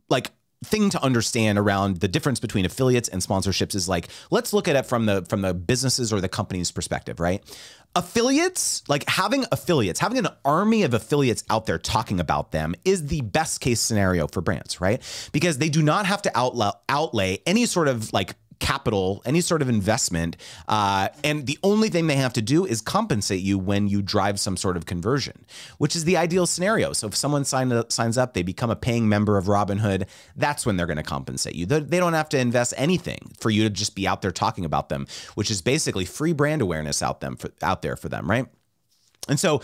like thing to understand around the difference between affiliates and sponsorships is like let's look at it from the from the businesses or the company's perspective right? Affiliates like having affiliates having an army of affiliates out there talking about them is the best case scenario for brands right? Because they do not have to outlay outlay any sort of like capital, any sort of investment. Uh, and the only thing they have to do is compensate you when you drive some sort of conversion, which is the ideal scenario. So if someone sign up, signs up, they become a paying member of Robinhood, that's when they're going to compensate you. They don't have to invest anything for you to just be out there talking about them, which is basically free brand awareness out them for, out there for them, right? And so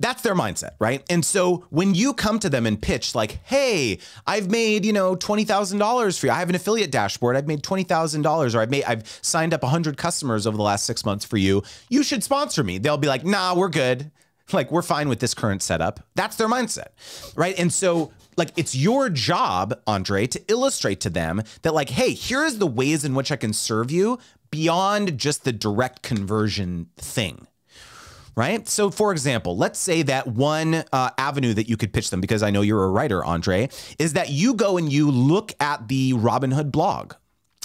that's their mindset, right? And so when you come to them and pitch like, "Hey, I've made, you know, $20,000 for you. I have an affiliate dashboard. I've made $20,000 or I've made I've signed up 100 customers over the last 6 months for you. You should sponsor me." They'll be like, "Nah, we're good." Like, we're fine with this current setup. That's their mindset, right? And so like it's your job, Andre, to illustrate to them that like, hey, here is the ways in which I can serve you beyond just the direct conversion thing right? So, for example, let's say that one uh, avenue that you could pitch them, because I know you're a writer, Andre, is that you go and you look at the Robinhood blog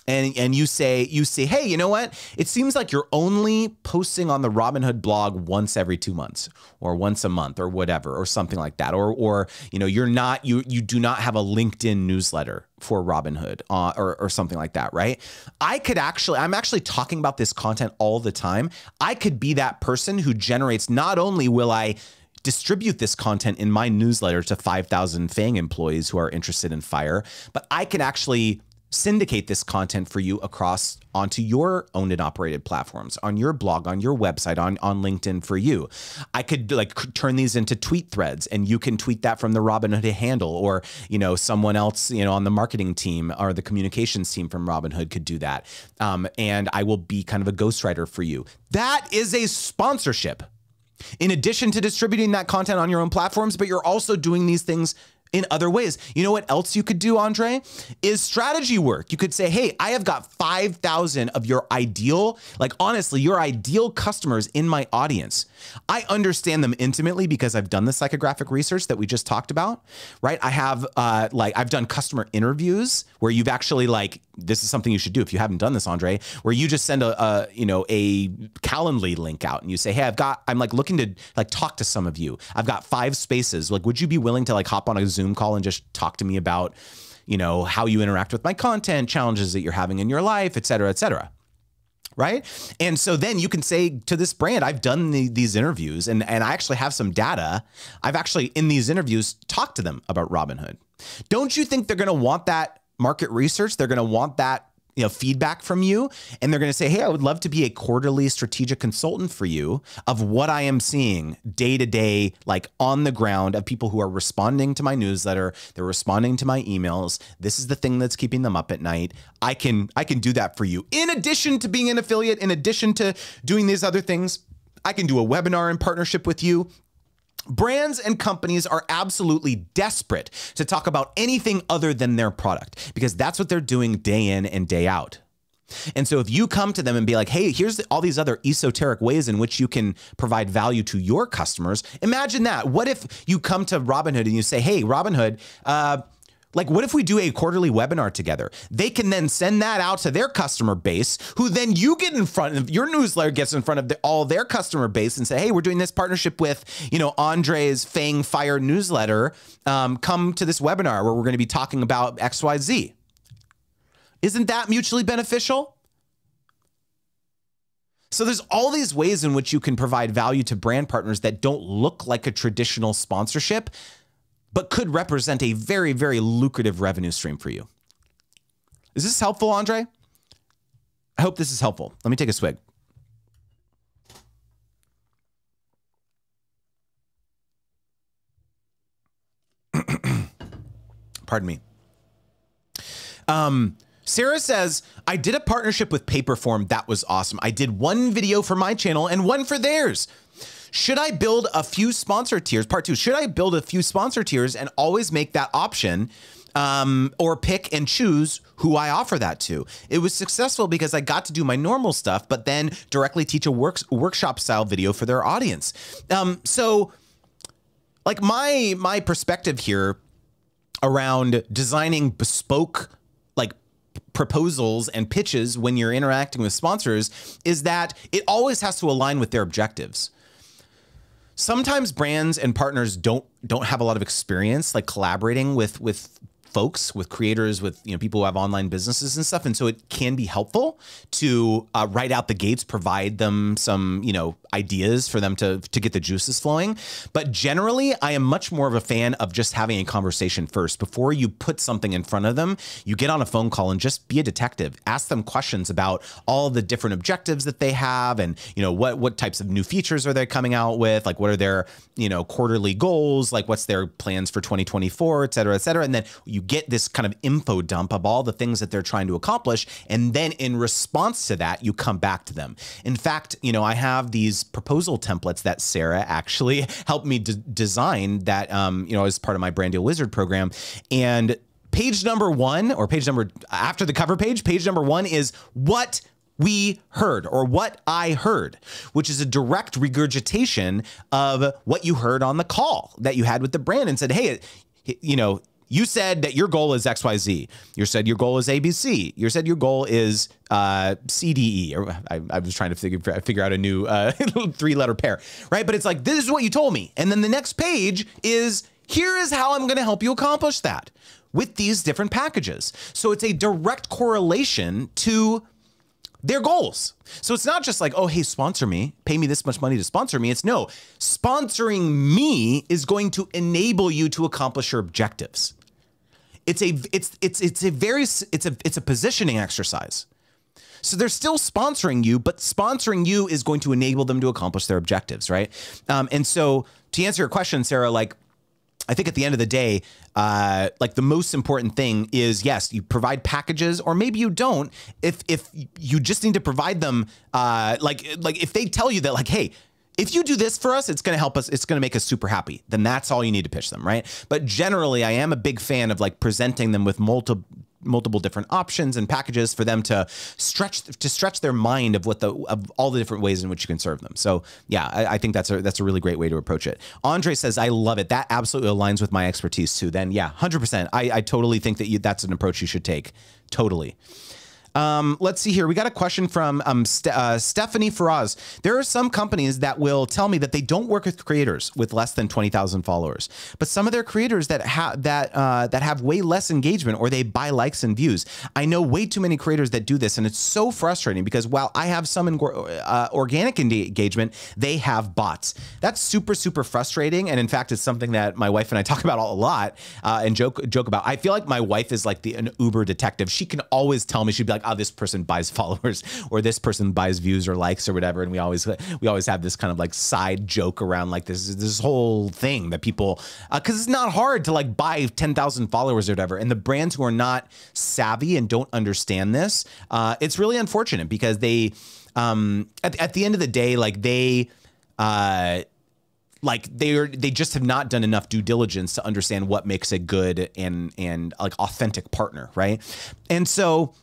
and and you say you say hey you know what? It seems like you're only posting on the robinhood blog once every two months or once a month or whatever or something like that or or you know you're not you you do not have a linkedin newsletter for robinhood uh, or, or something like that right? I could actually i'm actually talking about this content all the time. I could be that person who generates not only will i distribute this content in my newsletter to 5,000 FANG employees who are interested in fire, but I can actually syndicate this content for you across onto your owned and operated platforms on your blog on your website on on linkedin for you. I could like turn these into tweet threads and you can tweet that from the robinhood handle or you know someone else you know on the marketing team or the communications team from robinhood could do that. Um, and i will be kind of a ghostwriter for you. That is a sponsorship. In addition to distributing that content on your own platforms but you're also doing these things in other ways. You know what else you could do, Andre? Is strategy work. You could say, hey, I have got 5,000 of your ideal, like honestly, your ideal customers in my audience. I understand them intimately because I've done the psychographic research that we just talked about, right? I have uh, like, I've done customer interviews where you've actually like, this is something you should do if you haven't done this, Andre, where you just send a, a you know, a Calendly link out and you say, hey, I've got, I'm like looking to like talk to some of you. I've got five spaces. Like, would you be willing to like hop on a Zoom call and just talk to me about, you know, how you interact with my content, challenges that you're having in your life, et cetera, et cetera right? And so then you can say to this brand, I've done the, these interviews and, and I actually have some data. I've actually, in these interviews, talked to them about Robinhood. Don't you think they're going to want that market research? They're going to want that you know feedback from you and they're going to say hey i would love to be a quarterly strategic consultant for you of what i am seeing day to day like on the ground of people who are responding to my newsletter they're responding to my emails this is the thing that's keeping them up at night i can i can do that for you in addition to being an affiliate in addition to doing these other things I can do a webinar in partnership with you. Brands and companies are absolutely desperate to talk about anything other than their product because that's what they're doing day in and day out. And so if you come to them and be like, hey, here's all these other esoteric ways in which you can provide value to your customers, imagine that. What if you come to Robinhood and you say, hey, Robinhood, uh, like, what if we do a quarterly webinar together? They can then send that out to their customer base, who then you get in front of your newsletter gets in front of the, all their customer base and say, hey, we're doing this partnership with, you know, Andre's Fang Fire newsletter. Um, come to this webinar where we're going to be talking about XYZ. Isn't that mutually beneficial? So there's all these ways in which you can provide value to brand partners that don't look like a traditional sponsorship but could represent a very, very lucrative revenue stream for you. Is this helpful, Andre? I hope this is helpful. Let me take a swig. Pardon me. Um, Sarah says, I did a partnership with Paperform. That was awesome. I did one video for my channel and one for theirs. Should I build a few sponsor tiers? Part two, should I build a few sponsor tiers and always make that option um, or pick and choose who I offer that to? It was successful because I got to do my normal stuff, but then directly teach a works, workshop style video for their audience. Um, so, like my my perspective here around designing bespoke like proposals and pitches when you're interacting with sponsors is that it always has to align with their objectives sometimes brands and partners don't don't have a lot of experience like collaborating with with folks with creators with you know people who have online businesses and stuff and so it can be helpful to uh, out the gates provide them some you know ideas for them to to get the juices flowing. But generally i am much more of a fan of just having a conversation first. Before you put something in front of them you get on a phone call and just be a detective. Ask them questions about all the different objectives that they have and you know what what types of new features are they coming out with? Like what are their you know quarterly goals? Like what's their plans for 2024 et cetera et cetera. And then you get this kind of info dump of all the things that they're trying to accomplish. And then in response to that, you come back to them. In fact, you know, I have these proposal templates that Sarah actually helped me design that, um, you know, as part of my Brand Deal Wizard program. And page number one, or page number after the cover page, page number one is what we heard or what I heard, which is a direct regurgitation of what you heard on the call that you had with the brand and said, hey, you know, you said that your goal is XYZ. You said your goal is ABC. You said your goal is uh, CDE. Or I, I, was trying to figure, figure out a new uh, three letter pair, right? But it's like, this is what you told me. And then the next page is here is how I'm going to help you accomplish that with these different packages. So it's a direct correlation to their goals. So it's not just like, oh, hey, sponsor me, pay me this much money to sponsor me. It's no, sponsoring me is going to enable you to accomplish your objectives. It's a it's it's it's a very it's a it's a positioning exercise. So they're still sponsoring you, but sponsoring you is going to enable them to accomplish their objectives, right? Um, and so to answer your question, Sarah, like I think at the end of the day, uh, like the most important thing is yes, you provide packages, or maybe you don't. If if you just need to provide them, uh, like like if they tell you that like, hey, if you do this for us, it's going to help us. It's going to make us super happy. Then that's all you need to pitch them, right? But generally, I am a big fan of like presenting them with multiple multiple different options and packages for them to stretch to stretch their mind of what the of all the different ways in which you can serve them. So yeah, I, I think that's a that's a really great way to approach it. Andre says, I love it. That absolutely aligns with my expertise too. Then yeah, hundred percent. I, I totally think that you, that's an approach you should take. Totally. Um, let's see here. We got a question from um, St uh, Stephanie Faraz. There are some companies that will tell me that they don't work with creators with less than 20,000 followers, but some of their creators that have that uh, that have way less engagement or they buy likes and views. I know way too many creators that do this, and it's so frustrating because while I have some uh, organic engagement, they have bots. That's super super frustrating, and in fact, it's something that my wife and I talk about a lot uh, and joke joke about. I feel like my wife is like the an Uber detective. She can always tell me she'd be like, oh, this person buys followers or this person buys views or likes or whatever. And we always we always have this kind of like side joke around like this is this whole thing that people because uh, it's not hard to like buy ten thousand followers or whatever. And the brands who are not savvy and don't understand this, uh, it's really unfortunate because they um, at, at the end of the day, like they. Uh, like they're they just have not done enough due diligence to understand what makes a good and and like authentic partner right and so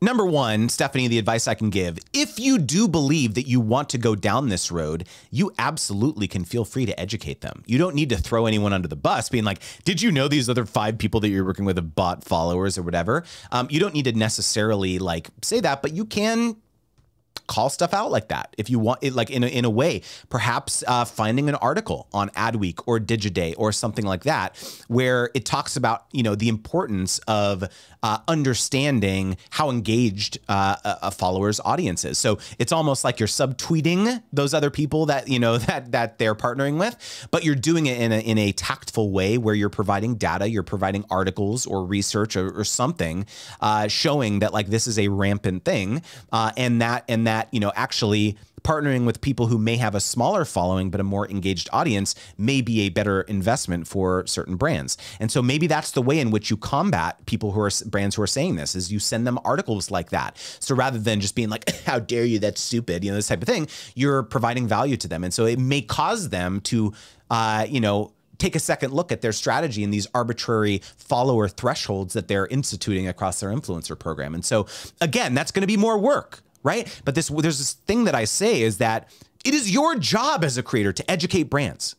Number one, Stephanie, the advice I can give if you do believe that you want to go down this road, you absolutely can feel free to educate them. You don't need to throw anyone under the bus, being like, did you know these other five people that you're working with have bought followers or whatever? Um, you don't need to necessarily like say that, but you can call stuff out like that. If you want it like in a, in a way perhaps uh, finding an article on adweek or digiday or something like that where it talks about you know the importance of uh, understanding how engaged uh, a, follower's audience is. So it's almost like you're subtweeting those other people that you know that that they're partnering with but you're doing it in a, in a tactful way where you're providing data you're providing articles or research or, or something uh, showing that like this is a rampant thing uh, and that and that you know, actually partnering with people who may have a smaller following but a more engaged audience may be a better investment for certain brands. And so maybe that's the way in which you combat people who are brands who are saying this is you send them articles like that. So rather than just being like how dare you that's stupid, you know, this type of thing, you're providing value to them. And so it may cause them to uh, you know, take a second look at their strategy and these arbitrary follower thresholds that they're instituting across their influencer program. And so again, that's going to be more work right? But this there's this thing that I say is that it is your job as a creator to educate brands.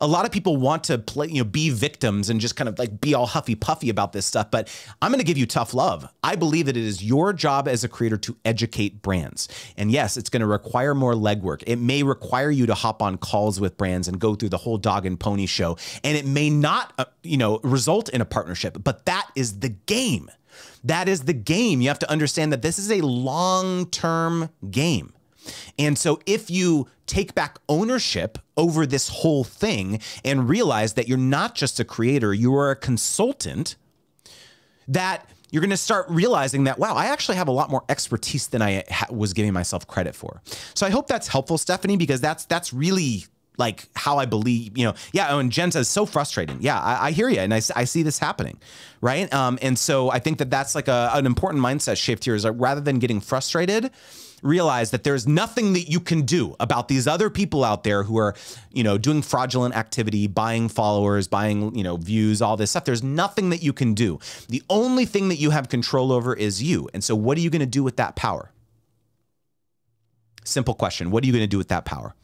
A lot of people want to play, you know, be victims and just kind of like be all huffy puffy about this stuff. But I'm going to give you tough love. I believe that it is your job as a creator to educate brands. And yes, it's going to require more legwork. It may require you to hop on calls with brands and go through the whole dog and pony show. And it may not, uh, you know, result in a partnership, but that is the game. That is the game. You have to understand that this is a long term game. And so if you take back ownership over this whole thing and realize that you're not just a creator, you are a consultant, that you're going to start realizing that, wow, I actually have a lot more expertise than I was giving myself credit for. So I hope that's helpful, Stephanie, because that's that's really like how I believe, you know, yeah. Oh, and Jen says so frustrating. Yeah, I, I hear you, and I, I see this happening, right? Um, and so I think that that's like a, an important mindset shift here. Is like rather than getting frustrated, realize that there's nothing that you can do about these other people out there who are, you know, doing fraudulent activity, buying followers, buying, you know, views, all this stuff. There's nothing that you can do. The only thing that you have control over is you. And so, what are you going to do with that power? Simple question. What are you going to do with that power?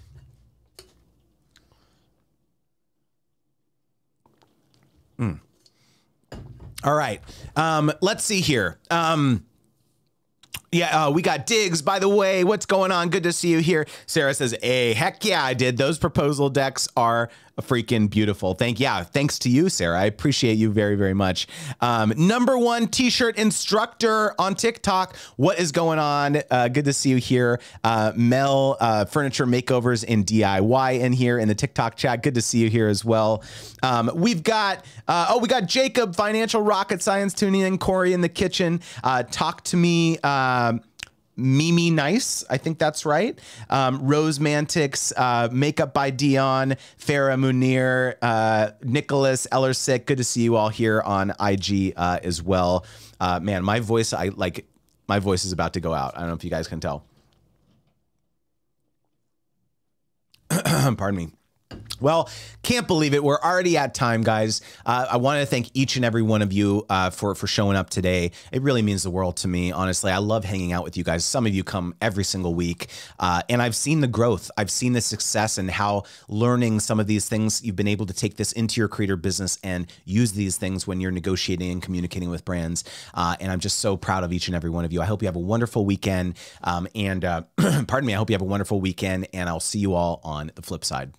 Mm. All right. Um, let's see here. Um, yeah, uh, we got Diggs. By the way, what's going on? Good to see you here. Sarah says, "Hey, heck yeah, I did. Those proposal decks are freaking beautiful. Thank you. yeah, thanks to you, Sarah. I appreciate you very very much. Um, number one T-shirt instructor on TikTok. What is going on? Uh, good to see you here, uh, Mel. Uh, furniture makeovers and DIY in here in the TikTok chat. Good to see you here as well. Um, we've got uh, oh, we got Jacob, financial rocket science tuning in. Corey in the kitchen. Uh, talk to me. Um, Mimi Nice, I think that's right. Um, Rose Mantix, uh, Makeup by Dion, Farah Munir, uh, Nicholas Ellersick. Good to see you all here on IG uh, as well. Uh, man, my voice, I like, my voice is about to go out. I don't know if you guys can tell. Pardon me. Well, can't believe it. We're already at time, guys. Uh, I want to thank each and every one of you uh, for for showing up today. It really means the world to me. Honestly, I love hanging out with you guys. Some of you come every single week, uh, and I've seen the growth. I've seen the success and how learning some of these things you've been able to take this into your creator business and use these things when you're negotiating and communicating with brands. Uh, and I'm just so proud of each and every one of you. I hope you have a wonderful weekend. Um, and uh, pardon me, I hope you have a wonderful weekend. And I'll see you all on the flip side.